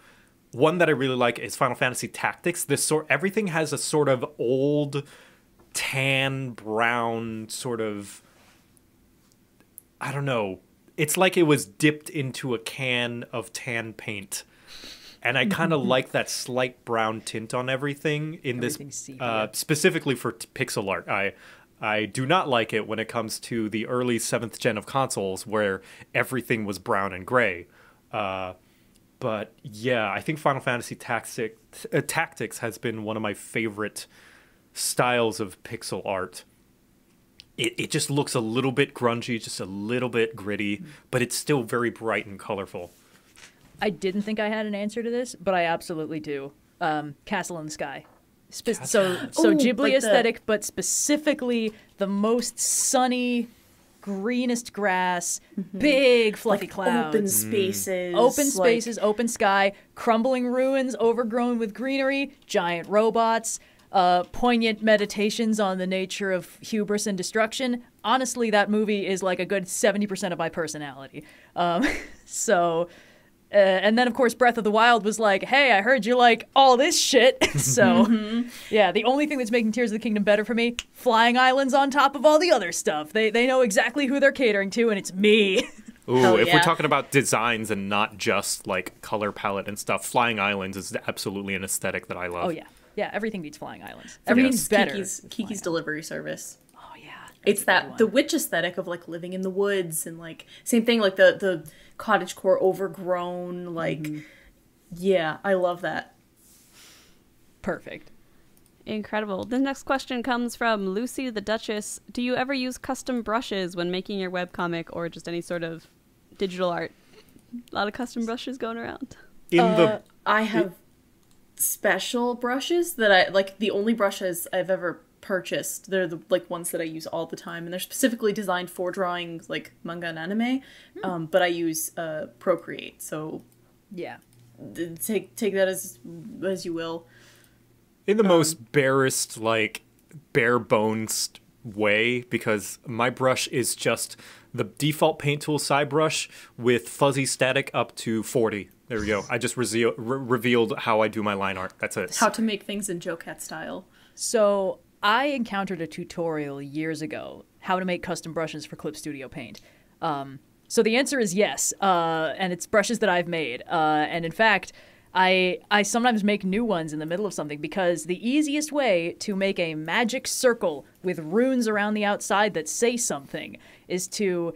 One that I really like is Final Fantasy Tactics. This sort everything has a sort of old tan brown sort of I don't know. It's like it was dipped into a can of tan paint. And I kind of like that slight brown tint on everything in this uh, specifically for t- pixel art. I I do not like it when it comes to the early 7th gen of consoles where everything was brown and gray. Uh, but yeah, I think Final Fantasy Tactic, uh, Tactics has been one of my favorite styles of pixel art. It, it just looks a little bit grungy, just a little bit gritty, but it's still very bright and colorful. I didn't think I had an answer to this, but I absolutely do. Um, Castle in the Sky. Spe- so so Ooh, Ghibli like the- aesthetic, but specifically the most sunny, greenest grass, big fluffy like clouds, open spaces, open like- spaces, open sky, crumbling ruins overgrown with greenery, giant robots, uh, poignant meditations on the nature of hubris and destruction. Honestly, that movie is like a good 70% of my personality. Um, so, uh, and then of course, Breath of the Wild was like, hey, I heard you like all this shit. so, yeah, the only thing that's making Tears of the Kingdom better for me, flying islands on top of all the other stuff. They, they know exactly who they're catering to, and it's me. Ooh, Hell if yeah. we're talking about designs and not just like color palette and stuff, Flying Islands is absolutely an aesthetic that I love. Oh yeah, yeah. Everything beats Flying Islands. For me, Everything's it's better. Kiki's, Kiki's Flying delivery service. Islands. Yeah, It's that's a good that one. the witch aesthetic of like living in the woods and like same thing like the the cottage core overgrown like Mm-hmm. yeah I love that. perfect. Incredible. The next question comes from Lucy the Duchess. Do you ever use custom brushes when making your webcomic or just any sort of digital art? A lot of custom brushes going around. In Uh, the I have special brushes that I like the only brushes I've ever purchased. They're the like ones that I use all the time and they're specifically designed for drawing like manga and anime. Hmm. Um, but I use uh, Procreate. So Yeah. d- take take that as as you will. in the um, most barest, like bare bones way, because my brush is just the default paint tool side brush with fuzzy static up to 40. There we go. I just rese- re- revealed how I do my line art. That's it. How to make things in JoCat style. So I encountered a tutorial years ago how to make custom brushes for Clip Studio Paint. Um, so the answer is yes, uh, and it's brushes that I've made. Uh, and in fact, I I sometimes make new ones in the middle of something because the easiest way to make a magic circle with runes around the outside that say something is to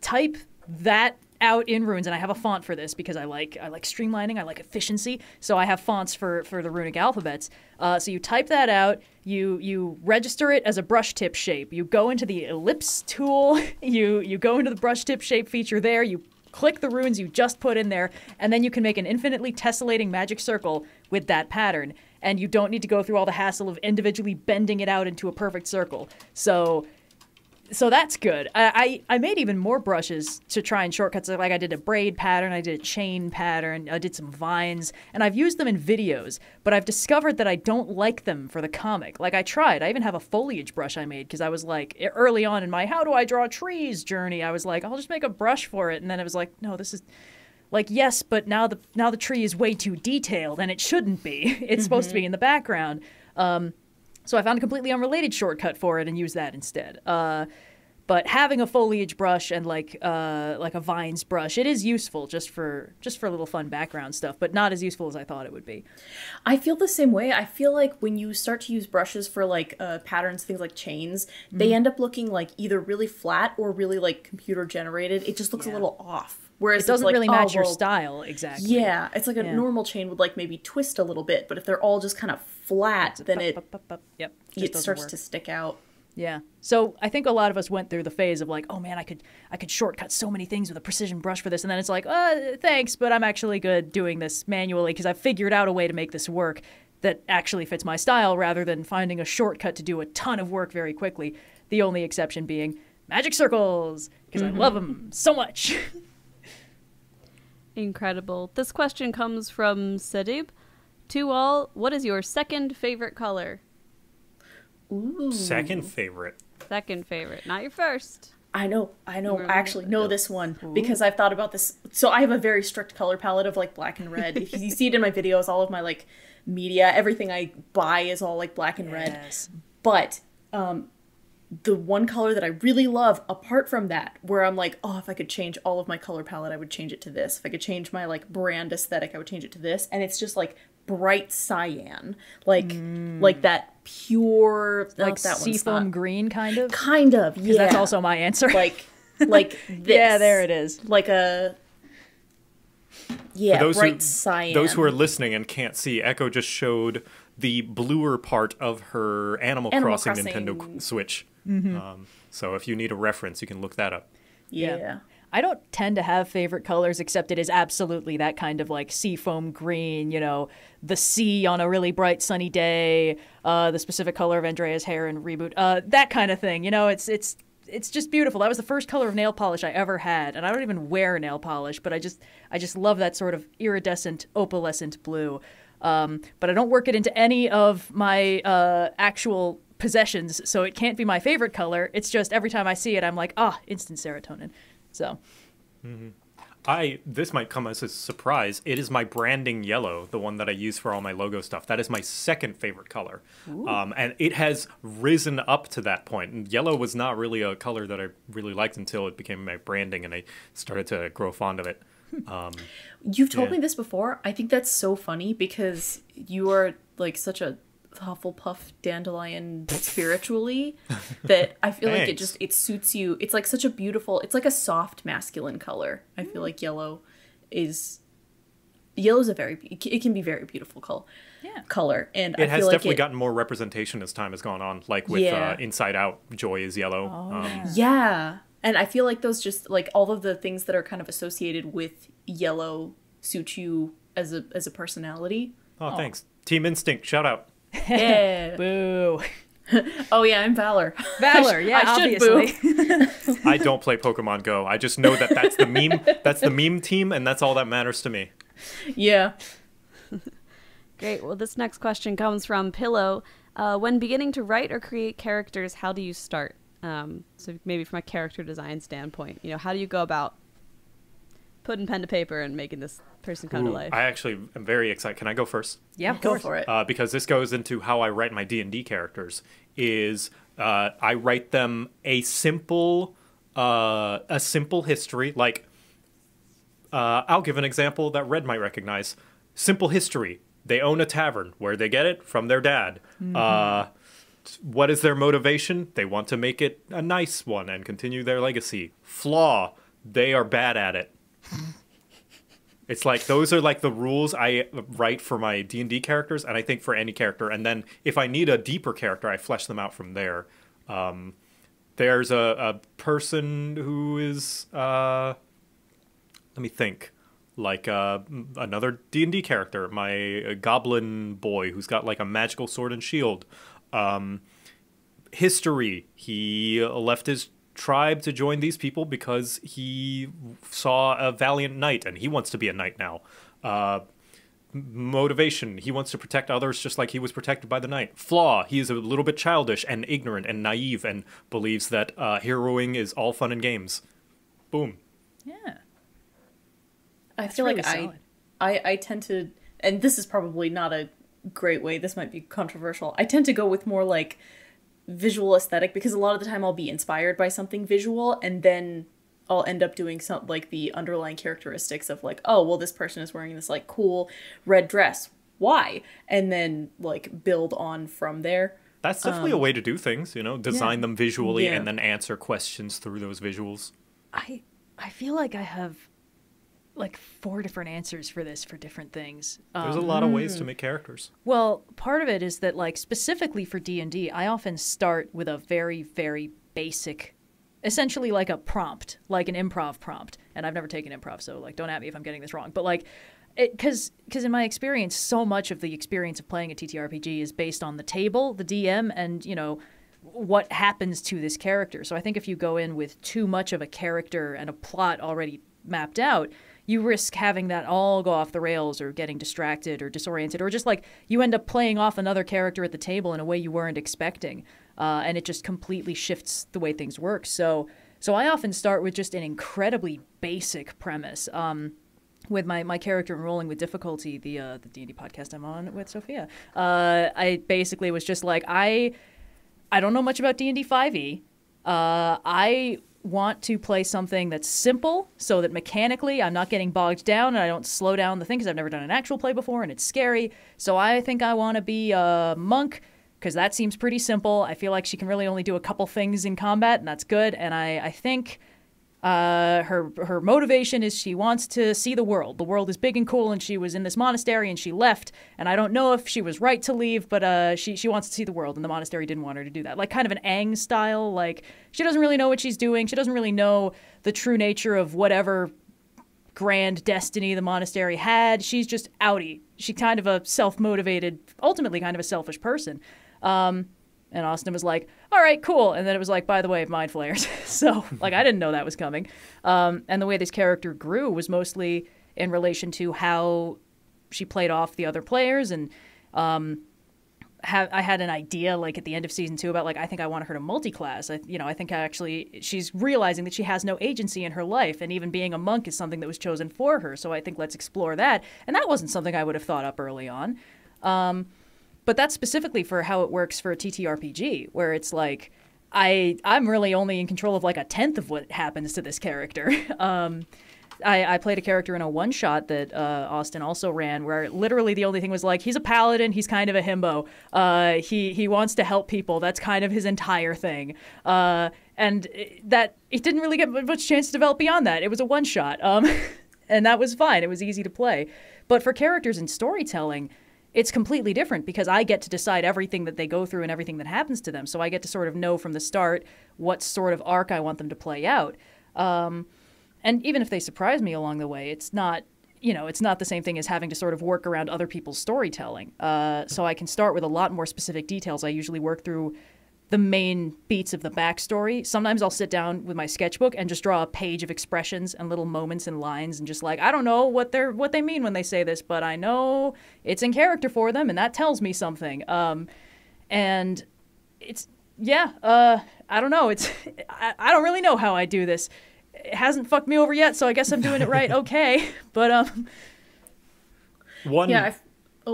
type that out in runes and i have a font for this because i like i like streamlining i like efficiency so i have fonts for for the runic alphabets uh, so you type that out you you register it as a brush tip shape you go into the ellipse tool you you go into the brush tip shape feature there you click the runes you just put in there, and then you can make an infinitely tessellating magic circle with that pattern. And you don't need to go through all the hassle of individually bending it out into a perfect circle. So so that's good. I, I, I made even more brushes to try and shortcuts. Like I did a braid pattern, I did a chain pattern, I did some vines, and I've used them in videos. But I've discovered that I don't like them for the comic. Like I tried. I even have a foliage brush I made because I was like early on in my how do I draw trees journey. I was like I'll just make a brush for it, and then it was like no, this is like yes, but now the now the tree is way too detailed and it shouldn't be. It's mm-hmm. supposed to be in the background. Um, so I found a completely unrelated shortcut for it and used that instead. Uh, but having a foliage brush and like uh, like a vines brush, it is useful just for just for a little fun background stuff, but not as useful as I thought it would be. I feel the same way. I feel like when you start to use brushes for like uh, patterns, things like chains, mm-hmm. they end up looking like either really flat or really like computer generated. It just looks yeah. a little off. Whereas it doesn't like, really match oh, well, your style exactly. Yeah, it's like a yeah. normal chain would like maybe twist a little bit, but if they're all just kind of flat, then it yep, it starts work. to stick out. Yeah. So I think a lot of us went through the phase of like, oh man, I could I could shortcut so many things with a precision brush for this, and then it's like, uh, thanks, but I'm actually good doing this manually because I've figured out a way to make this work that actually fits my style rather than finding a shortcut to do a ton of work very quickly. The only exception being magic circles because mm-hmm. I love them so much. Incredible. This question comes from Sadib. To all, what is your second favorite color? Ooh. Second favorite. Second favorite, not your first. I know, I know. I actually know this one Ooh. because I've thought about this. So I have a very strict color palette of like black and red. if you see it in my videos, all of my like media, everything I buy is all like black and red. Yes. But um, the one color that I really love, apart from that, where I'm like, oh, if I could change all of my color palette, I would change it to this. If I could change my like brand aesthetic, I would change it to this. And it's just like bright cyan, like mm. like that pure like that seafoam green kind of. Kind of, yeah. That's also my answer. Like like this. yeah, there it is. Like a yeah, bright who, cyan. Those who are listening and can't see, Echo just showed the bluer part of her Animal, Animal Crossing, Crossing, Nintendo Switch. Mm-hmm. Um, so if you need a reference, you can look that up. yeah. yeah. I don't tend to have favorite colors, except it is absolutely that kind of like seafoam green, you know, the sea on a really bright sunny day, uh, the specific color of AndrAIa's hair in Reboot, uh, that kind of thing. You know, it's it's it's just beautiful. That was the first color of nail polish I ever had, and I don't even wear nail polish, but I just I just love that sort of iridescent opalescent blue. Um, but I don't work it into any of my uh, actual possessions, so it can't be my favorite color. It's just every time I see it, I'm like, ah, instant serotonin. So. Mm-hmm. I this might come as a surprise. It is my branding yellow, the one that I use for all my logo stuff. That is my second favorite color, um, and it has risen up to that point. And yellow was not really a color that I really liked until it became my branding, and I started to grow fond of it. Hmm. Um, You've told yeah. me this before. I think that's so funny because you are like such a Hufflepuff dandelion spiritually that I feel like it just it suits you. It's like such a beautiful. It's like a soft masculine color. I feel like yellow is yellow is a very it can be very beautiful color. Yeah. color and it I has like definitely it, gotten more representation as time has gone on like with yeah. uh, inside out joy is yellow oh, um, yeah and i feel like those just like all of the things that are kind of associated with yellow suit you as a as a personality oh, oh. thanks team instinct shout out yeah. boo. oh yeah, I'm Valor. Valor, yeah, I obviously. I don't play Pokemon Go. I just know that that's the meme. That's the meme team, and that's all that matters to me. Yeah. Great. Well, this next question comes from Pillow. Uh, when beginning to write or create characters, how do you start? Um, so maybe from a character design standpoint, you know, how do you go about putting pen to paper and making this person come Ooh, to life. I actually am very excited. Can I go first? Yeah, go for it. Uh, because this goes into how I write my D and D characters. Is uh, I write them a simple, uh, a simple history. Like, uh, I'll give an example that Red might recognize. Simple history. They own a tavern. Where they get it from their dad. Mm-hmm. Uh, what is their motivation? They want to make it a nice one and continue their legacy. Flaw. They are bad at it. It's like those are like the rules I write for my D and D characters, and I think for any character. And then if I need a deeper character, I flesh them out from there. Um, there's a, a person who is uh, let me think like uh, another d&d character my goblin boy who's got like a magical sword and shield um, history he left his tribe to join these people because he saw a valiant knight and he wants to be a knight now uh, motivation he wants to protect others just like he was protected by the knight flaw he is a little bit childish and ignorant and naive and believes that uh, heroing is all fun and games boom Yeah. I That's feel really like I, solid. I I tend to, and this is probably not a great way. This might be controversial. I tend to go with more like visual aesthetic because a lot of the time I'll be inspired by something visual and then I'll end up doing some like the underlying characteristics of like, oh, well, this person is wearing this like cool red dress. Why? And then like build on from there. That's definitely a um, way to do things, you know, design them visually Yeah. and then answer questions through those visuals. I I feel like I have like four different answers for this for different things. There's Um, a lot of ways to make characters. Well, part of it is that like specifically for D&D, I often start with a very very basic essentially like a prompt, like an improv prompt. And I've never taken improv, so like don't at me if I'm getting this wrong. But like cuz cuz in my experience so much of the experience of playing a TTRPG is based on the table, the DM and, you know, what happens to this character. So I think if you go in with too much of a character and a plot already mapped out, you risk having that all go off the rails or getting distracted or disoriented or just like you end up playing off another character at the table in a way you weren't expecting. Uh, and it just completely shifts the way things work. So so I often start with just an incredibly basic premise. Um, with my, my character in Rolling with Difficulty, the uh, the D and D podcast I'm on with Sophia, uh, I basically was just like I I don't know much about D and D five E. Uh, I want to play something that's simple so that mechanically I'm not getting bogged down and I don't slow down the thing because I've never done an actual play before and it's scary. So I think I want to be a monk because that seems pretty simple. I feel like she can really only do a couple things in combat and that's good. And I, I think uh, her her motivation is she wants to see the world. The world is big and cool, and she was in this monastery and she left. And I don't know if she was right to leave, but uh, she she wants to see the world, and the monastery didn't want her to do that. Like kind of an Aang style. Like she doesn't really know what she's doing. She doesn't really know the true nature of whatever grand destiny the monastery had. She's just outie. She's kind of a self motivated, ultimately kind of a selfish person. Um, and Austin was like, all right, cool. And then it was like, by the way, mind flayers. so, like, I didn't know that was coming. Um, and the way this character grew was mostly in relation to how she played off the other players. And um, ha- I had an idea, like, at the end of season two about, like, I think I want her to multi-class. I, you know, I think actually she's realizing that she has no agency in her life. And even being a monk is something that was chosen for her. So I think let's explore that. And that wasn't something I would have thought up early on. Um, but that's specifically for how it works for a TTRPG, where it's like I I'm really only in control of like a tenth of what happens to this character. um, I, I played a character in a one shot that uh, Austin also ran, where literally the only thing was like he's a paladin, he's kind of a himbo. Uh, he he wants to help people. That's kind of his entire thing. Uh, and that it didn't really get much chance to develop beyond that. It was a one shot, um, and that was fine. It was easy to play. But for characters and storytelling, it's completely different because I get to decide everything that they go through and everything that happens to them. So I get to sort of know from the start what sort of arc I want them to play out. Um, and even if they surprise me along the way, it's not you know it's not the same thing as having to sort of work around other people's storytelling. Uh, so I can start with a lot more specific details. I usually work through the main beats of the backstory. Sometimes I'll sit down with my sketchbook and just draw a page of expressions and little moments and lines and just like I don't know what they're what they mean when they say this, but I know it's in character for them and that tells me something. Um, and it's yeah, uh, I don't know. It's I, I don't really know how I do this. It hasn't fucked me over yet, so I guess I'm doing it right. Okay, but um, One Yeah. I've,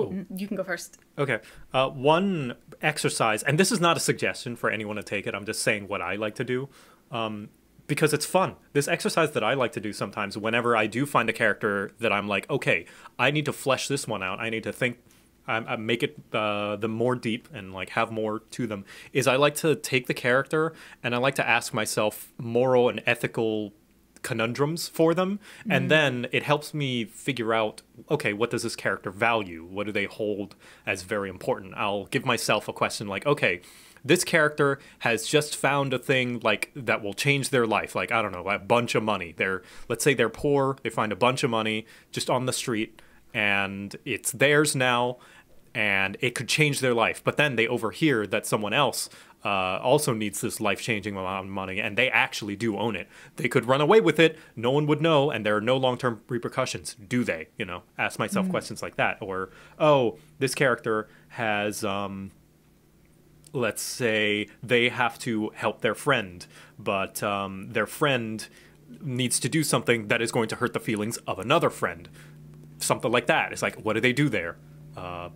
oh, you can go first. Okay. Uh, one exercise, and this is not a suggestion for anyone to take it. I'm just saying what I like to do, um, because it's fun. This exercise that I like to do sometimes, whenever I do find a character that I'm like, okay, I need to flesh this one out. I need to think, I, I make it uh, the more deep and like have more to them. Is I like to take the character and I like to ask myself moral and ethical conundrums for them. And mm-hmm. then it helps me figure out okay what does this character value? What do they hold as very important? I'll give myself a question like okay this character has just found a thing like that will change their life. Like i don't know a bunch of money. They're let's say they're poor they find a bunch of money just on the street and it's theirs now and it could change their life. But then they overhear that someone else uh, also needs this life changing amount of money, and they actually do own it. They could run away with it, no one would know, and there are no long term repercussions. Do they? You know, ask myself questions like that. Or, oh, this character has. Um, let's say they have to help their friend, but um, their friend needs to do something that is going to hurt the feelings of another friend. Something like that. It's like, what do they do there? Uh,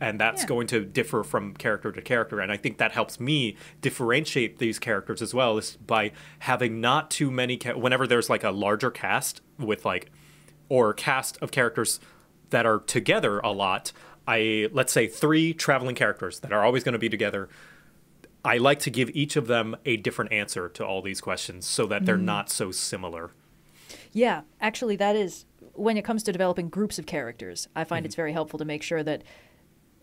and that's Yeah. going to differ from character to character and i think that helps me differentiate these characters as well is by having not too many ca- whenever there's like a larger cast with like or cast of characters that are together a lot i let's say three traveling characters that are always going to be together i like to give each of them a different answer to all these questions so that they're mm-hmm. not so similar Yeah, actually, that is when it comes to developing groups of characters. I find mm-hmm. it's very helpful to make sure that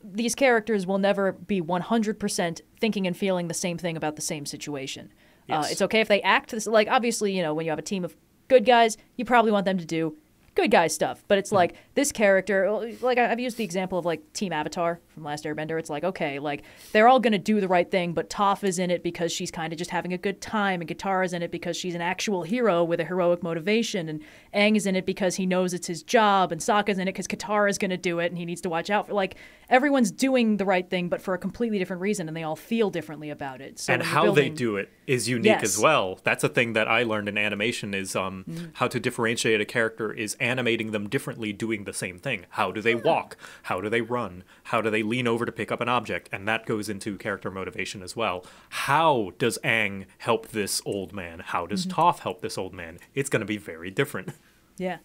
these characters will never be 100% thinking and feeling the same thing about the same situation. Uh, it's okay if they act this, like obviously, you know, when you have a team of good guys, you probably want them to do good guy stuff. But it's Mm-hmm. like this character, like I've used the example of like Team Avatar from Last Airbender. It's like okay, like they're all gonna do the right thing, but Toph is in it because she's kind of just having a good time, and Katara's in it because she's an actual hero with a heroic motivation, and Aang is in it because he knows it's his job, and Sokka's in it because Katara's gonna do it, and he needs to watch out for. Like everyone's doing the right thing, but for a completely different reason, and they all feel differently about it. So and how they do it is unique as well. That's a thing that I learned in animation is um, Mm-hmm. how to differentiate a character is animating them differently doing the same thing. How do they walk? How do they run? How do they lean over to pick up an object? And that goes into character motivation as well. How does Aang help this old man? How does Mm-hmm. Toph help this old man? It's going to be very different. yeah.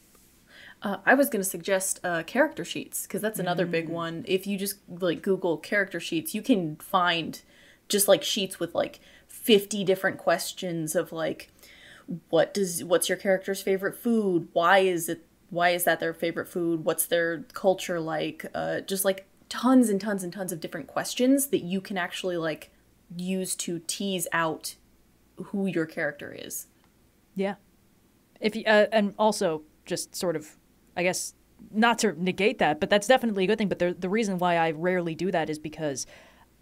Uh, I was going to suggest uh, character sheets because that's another Mm. big one. If you just like Google character sheets, you can find just like sheets with like 50 different questions of like what does what's your character's favorite food? Why is it why is that their favorite food? What's their culture like? Uh, just like tons and tons and tons of different questions that you can actually like use to tease out who your character is. Yeah. If you, uh, and also just sort of, I guess, not to negate that, but that's definitely a good thing. But the the reason why I rarely do that is because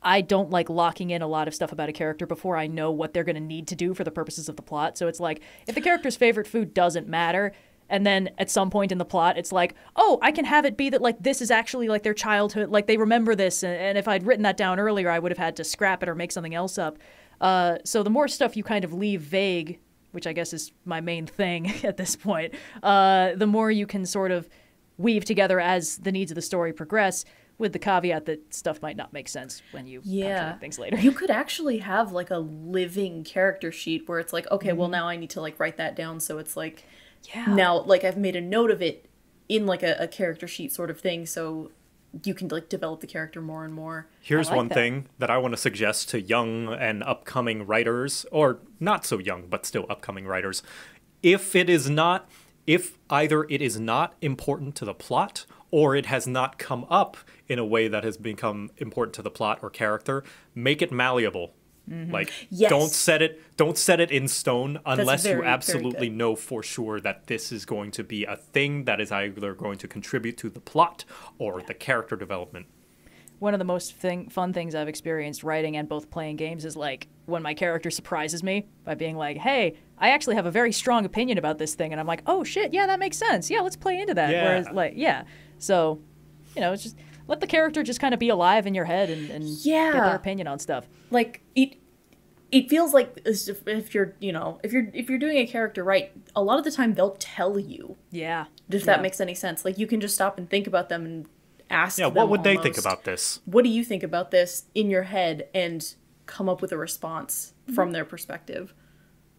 I don't like locking in a lot of stuff about a character before I know what they're going to need to do for the purposes of the plot. So it's like if the character's favorite food doesn't matter. And then at some point in the plot, it's like, oh, I can have it be that like this is actually like their childhood, like they remember this, and, and if I'd written that down earlier, I would have had to scrap it or make something else up. Uh, so the more stuff you kind of leave vague, which I guess is my main thing at this point, uh, the more you can sort of weave together as the needs of the story progress, with the caveat that stuff might not make sense when you yeah things later. you could actually have like a living character sheet where it's like okay Mm-hmm. well now i need to like write that down so it's like yeah. now like i've made a note of it in like a, a character sheet sort of thing so you can like develop the character more and more Here's like one that. thing that I want to suggest to young and upcoming writers, or not so young, but still upcoming writers. If it is not, if either it is not important to the plot or it has not come up in a way that has become important to the plot or character, make it malleable. Like Yes. don't set it don't set it in stone unless very, you absolutely know for sure that this is going to be a thing that is either going to contribute to the plot or the character development. one of the most thing, fun things I've experienced writing and both playing games is like when my character surprises me by being like, "Hey, I actually have a very strong opinion about this thing," and I'm like, "Oh shit, yeah, that makes sense. Yeah, let's play into that." Yeah. Whereas, like, yeah, so you know, it's just let the character just kind of be alive in your head and, and get their opinion on stuff. like it it feels like if, if you're you know if you're if you're doing a character right a lot of the time they'll tell you. Yeah, if Yeah. that makes any sense. Like you can just stop and think about them and ask Yeah, them what would they think about this? what do you think about this? in your head and come up with a response from mm-hmm. their perspective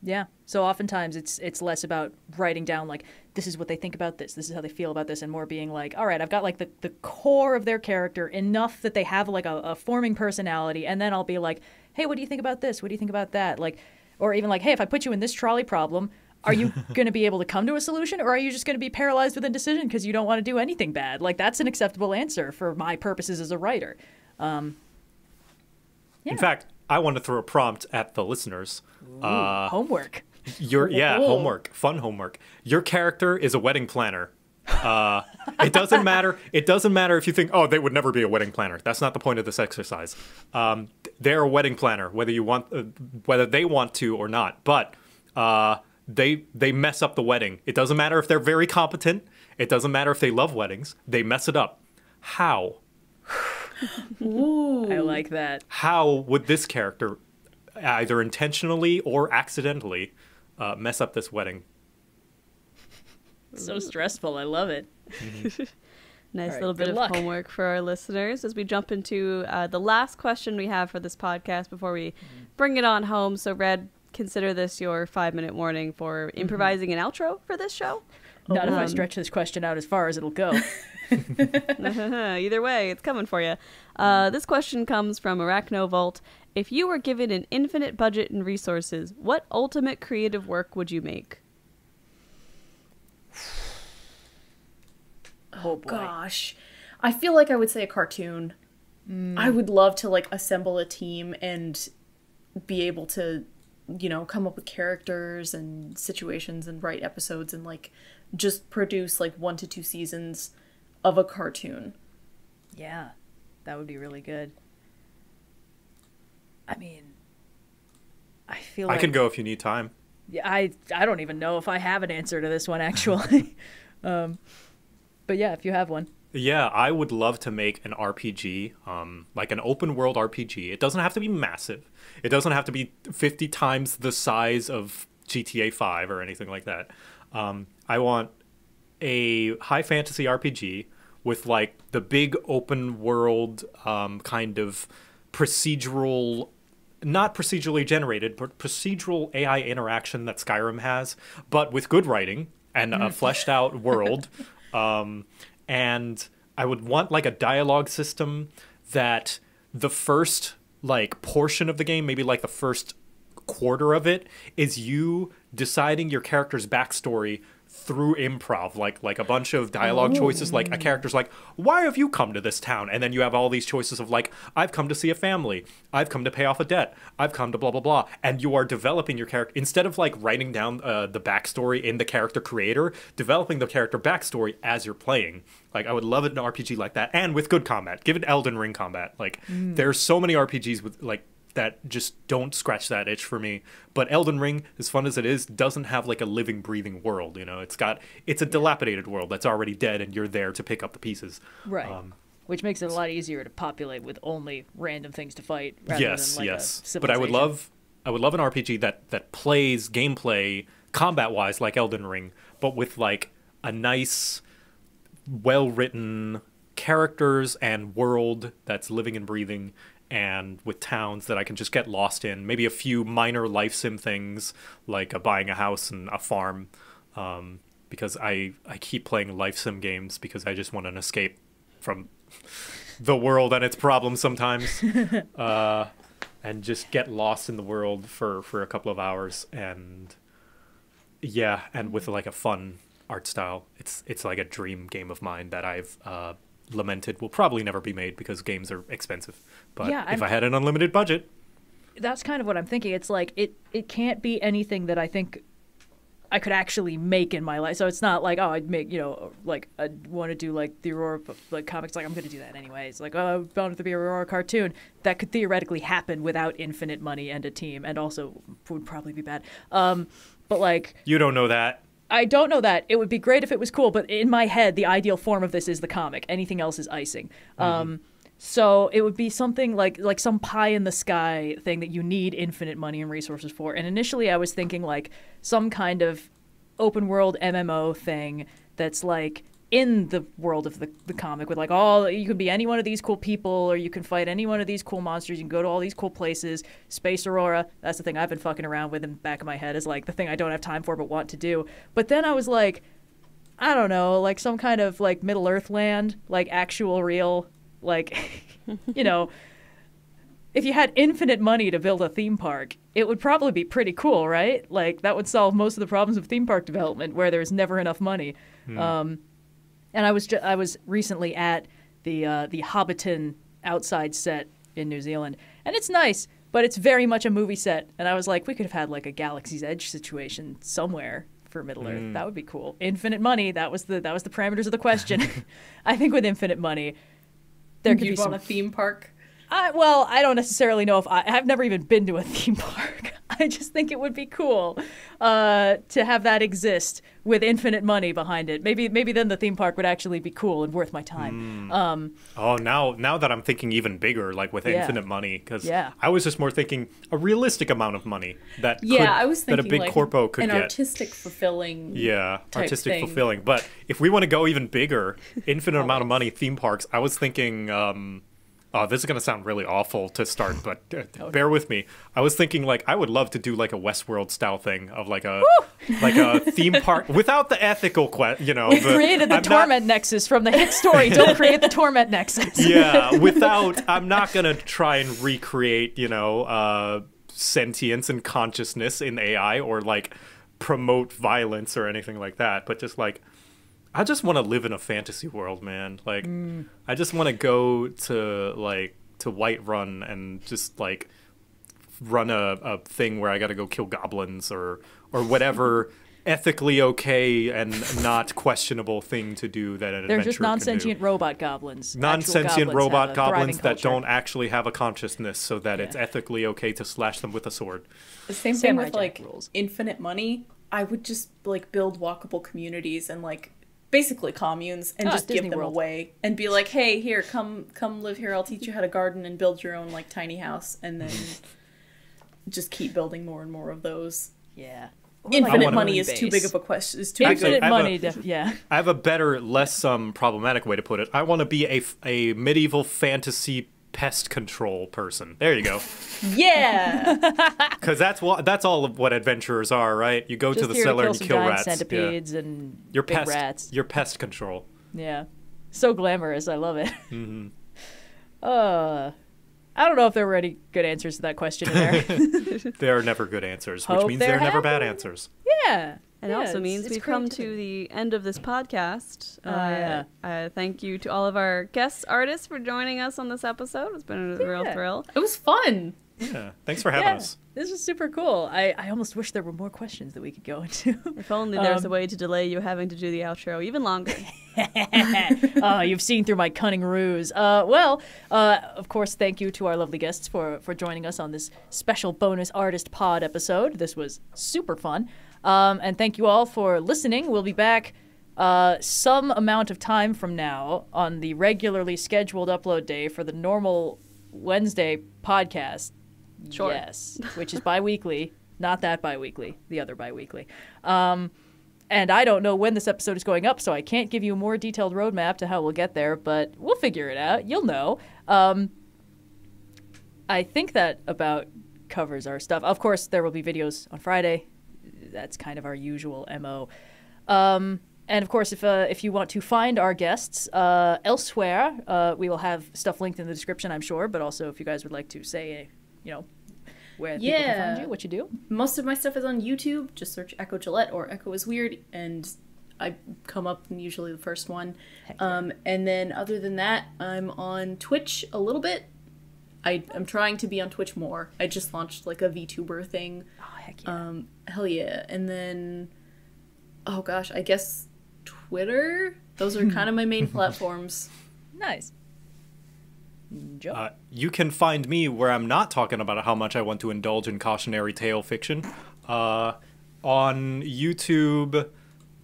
Yeah. So oftentimes it's it's less about writing down like this is what they think about this, this is how they feel about this, and more being like, all right, I've got like the, the core of their character enough that they have like a, a forming personality, and then I'll be like, hey, what do you think about this? What do you think about that? Like, or even like, hey, if I put you in this trolley problem, are you going to be able to come to a solution or are you just going to be paralyzed with indecision because you don't want to do anything bad? Like, that's an acceptable answer for my purposes as a writer. Um, yeah. In fact, I want to throw a prompt at the listeners. Uh, Homework. your yeah, Ooh. homework, fun homework. Your character is a wedding planner. Uh, it doesn't matter. It doesn't matter if you think, oh, they would never be a wedding planner. That's not the point of this exercise. Um, they're a wedding planner, whether you want, uh, whether they want to or not. But uh, they they mess up the wedding. It doesn't matter if they're very competent. It doesn't matter if they love weddings. They mess it up. How? Ooh. I like that. How would this character, either intentionally or accidentally, uh, mess up this wedding? So stressful. I love it. Nice All right, little bit of luck. homework for our listeners as we jump into uh, the last question we have for this podcast before we bring it on home. So, Red, consider this your five minute warning for improvising an outro for this show. Not if I Um, stretch this question out as far as it'll go. Either way, it's coming for you. Uh, this question comes from Arachnovolt. If you were given an infinite budget and resources, what ultimate creative work would you make? oh boy. Gosh, I feel like I would say a cartoon. I would love to like assemble a team and be able to, you know, come up with characters and situations and write episodes and like just produce like one to two seasons of a cartoon. Yeah, that would be really good. I mean, I feel like I like can go if you need time. Yeah, I I don't even know if I have an answer to this one actually. um, but yeah, if you have one. Yeah, I would love to make an RPG, um, like an open world RPG. It doesn't have to be massive. It doesn't have to be 50 times the size of GTA 5 or anything like that. Um, I want a high fantasy RPG with like the big open world um, kind of procedural not procedurally generated, but procedural AI interaction that Skyrim has, but with good writing and a fleshed out world. Um, and I would want like a dialogue system that the first like portion of the game, maybe like the first quarter of it, is you deciding your character's backstory through improv like like a bunch of dialogue choices like a character's like why have you come to this town? And then you have all these choices of like i've come to see a family. I've come to pay off a debt. I've come to blah blah blah. And you are developing your character instead of like writing down uh, the backstory in the character creator developing the character backstory as you're playing. Like i would love an rpg like that and with good combat. Give it elden ring combat. Like there's so many rpgs with like that just don't scratch that itch for me. But Elden Ring, as fun as it is, doesn't have like a living, breathing world. You know, it's got it's a dilapidated world that's already dead, and you're there to pick up the pieces. Right. Um, Which makes it a lot easier to populate with only random things to fight rather yes, than like yes. But I would love, I would love an RPG that that plays gameplay combat wise like Elden Ring, but with like a nice, well written characters and world that's living and breathing and with towns that I can just get lost in. Maybe a few minor life sim things like uh, buying a house and a farm. Um, because I, I keep playing life sim games because I just want an escape from the world and its problems sometimes. uh, and just get lost in the world for, for a couple of hours and yeah, and with like a fun art style. It's it's like a dream game of mine that I've uh, lamented will probably never be made because games are expensive. But Yeah, if I had an unlimited budget, That's kind of what I'm thinking. It's like it it can't be anything that I think I could actually make in my life. So it's not like oh I'd make you know like I want to do like the Aurora like comics like I'm going to do that anyways. Like oh I wanted to be a Aurora cartoon that could theoretically happen without infinite money and a team and also would probably be bad. Um, but like you don't know that. I don't know that. It would be great if it was cool, but in my head, the ideal form of this is the comic. Anything else is icing. Um, so it would be something like like some pie in the sky thing that you need infinite money and resources for. And initially, I was thinking like some kind of open world MMO thing that's like in the world of the, the comic with like all you can be any one of these cool people or you can fight any one of these cool monsters you can go to all these cool places space aurora that's the thing i've been fucking around with in the back of my head is like the thing i don't have time for but want to do but then i was like i don't know like some kind of like middle earth land like actual real like you know if you had infinite money to build a theme park, it would probably be pretty cool, right? Like that would solve most of the problems of theme park development where there's never enough money. Um, and I was ju- I was recently at the uh, the Hobbiton outside set in New Zealand, and it's nice, but it's very much a movie set. And I was like, we could have had like a Galaxy's Edge situation somewhere for Middle Earth. That would be cool. Infinite money. That was the that was the parameters of the question. I think with infinite money, there could you be want some. a theme park? I, well, I don't necessarily know if I, I've never even been to a theme park. I just think it would be cool uh, to have that exist with infinite money behind it. Maybe, maybe then the theme park would actually be cool and worth my time. Um, Oh, now now that I'm thinking even bigger, like with Yeah. infinite money, because Yeah. I was just more thinking a realistic amount of money that Yeah, could, I was that thinking a big like corpo could an get. artistic fulfilling. yeah, artistic thing. fulfilling. But if we want to go even bigger, infinite amount of money theme parks, I was thinking. Um, Oh, this is gonna sound really awful to start, but uh, bear with me. I was thinking like I would love to do like a Westworld style thing of like a like a theme park without the ethical que- you know. we the- created the I'm not- torment nexus from the hit story. Don't create the torment nexus. yeah, without I'm not gonna try and recreate, you know, uh, sentience and consciousness in AI or like promote violence or anything like that, but just like I just want to live in a fantasy world, man. Like mm. I just want to go to like to Whiterun and just like run a, a thing where I got to go kill goblins or or whatever ethically okay and not questionable thing to do that an They're just can non-sentient robot goblins. Actual non-sentient goblins robot have a thriving goblins that culture. don't actually have a consciousness so that it's ethically okay to slash them with a sword The same thing with like rules. infinite money. I would just like build walkable communities and like basically communes and Ah, just Disney give them World. away and be like, "Hey, here, come come live here. I'll teach you how to garden and build your own like tiny house." And then just keep building more and more of those. Yeah. Infinite money is too big of a question. Is too big of Actually, Infinite I a- money. def- yeah. i have a better less um, problematic way to put it i want to be a, a medieval fantasy pest control person there you go Yeah. because that's what that's all of what adventurers are right you go Just to the cellar to kill and some kill giant rats Yeah. and your big pest rats. your pest control Yeah. So glamorous. I love it. Mm-hmm. Uh, I don't know if there were any good answers to that question in there. there are never good answers which Hope means there there are never bad answers yeah. And Yeah, also means it's we've come to the end of this podcast. Oh, yeah. uh, thank you to all of our guest artists for joining us on this episode. It's been a real thrill. it was fun. yeah thanks for having Yeah, us this was super cool. I, I almost wish there were more questions that we could go into. If only there's a Um, way to delay you having to do the outro even longer. uh, you've seen through my cunning ruse. Uh, well, uh, of course, thank you to our lovely guests for, for joining us on this special bonus artist pod episode. This was super fun. Um, and thank you all for listening. We'll be back uh, some amount of time from now on the regularly scheduled upload day for the normal Wednesday podcast. Sure. Yes, which is bi weekly. Not that bi weekly, the other bi weekly. Um, and I don't know when this episode is going up, so I can't give you a more detailed roadmap to how we'll get there, but we'll figure it out. You'll know. Um, I think that about covers our stuff. Of course, there will be videos on Friday. That's kind of our usual MO. Um, and of course, if uh, if you want to find our guests uh, elsewhere, uh, we will have stuff linked in the description, I'm sure. But also, if you guys would like to say, you know, where yeah. people can find you, what you do. Most of my stuff is on YouTube. Just search Echo Gillette or Echo is Weird, and I come up usually the first one. Heck. Um, and then other than that, I'm on Twitch a little bit. I, I'm trying to be on Twitch more. I just launched like a VTuber thing. Heck yeah! Um, hell yeah. And then, oh gosh, I guess Twitter. Those are kind of my main platforms. nice. Joe. Uh, you can find me where I'm not talking about how much I want to indulge in cautionary tale fiction. Uh, on YouTube,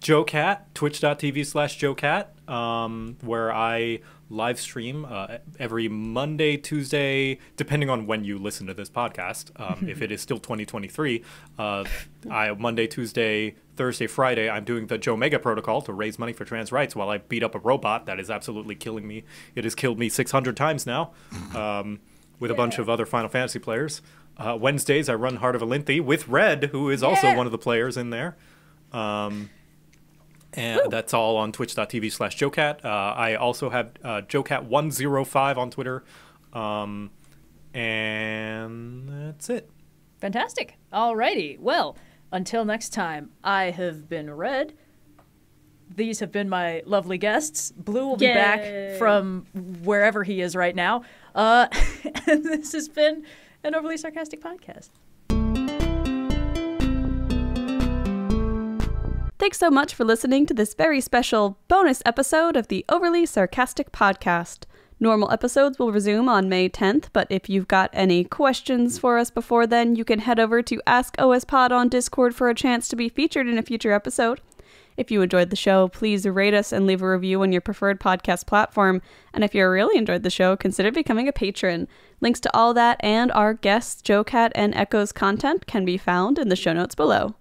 JoCat, twitch.tv slash JoCat, um, where I live stream uh, every Monday, Tuesday, depending on when you listen to this podcast. Um, if it is still 2023, uh, I Monday, Tuesday, Thursday, Friday, I'm doing the Joe Mega protocol to raise money for trans rights while I beat up a robot that is absolutely killing me. It has killed me 600 times now, um, with a bunch Yeah. of other Final Fantasy players. Uh, Wednesdays, I run Heart of Elynthi with Red, who is also Yeah. one of the players in there. Um, and that's all on twitch.tv slash jocat. Uh, I also have uh, jocat105 on Twitter. Um, And that's it. Fantastic. Alrighty. Well, until next time, I have been Red. These have been my lovely guests. Blue will be Yay. back from wherever he is right now. Uh, and this has been an overly sarcastic podcast. Thanks so much for listening to this very special bonus episode of the Overly Sarcastic Podcast. Normal episodes will resume on May 10th, but if you've got any questions for us before then, you can head over to Ask OS Pod on Discord for a chance to be featured in a future episode. If you enjoyed the show, please rate us and leave a review on your preferred podcast platform. And if you really enjoyed the show, consider becoming a patron. Links to all that and our guests, JoCat and Echo's content can be found in the show notes below.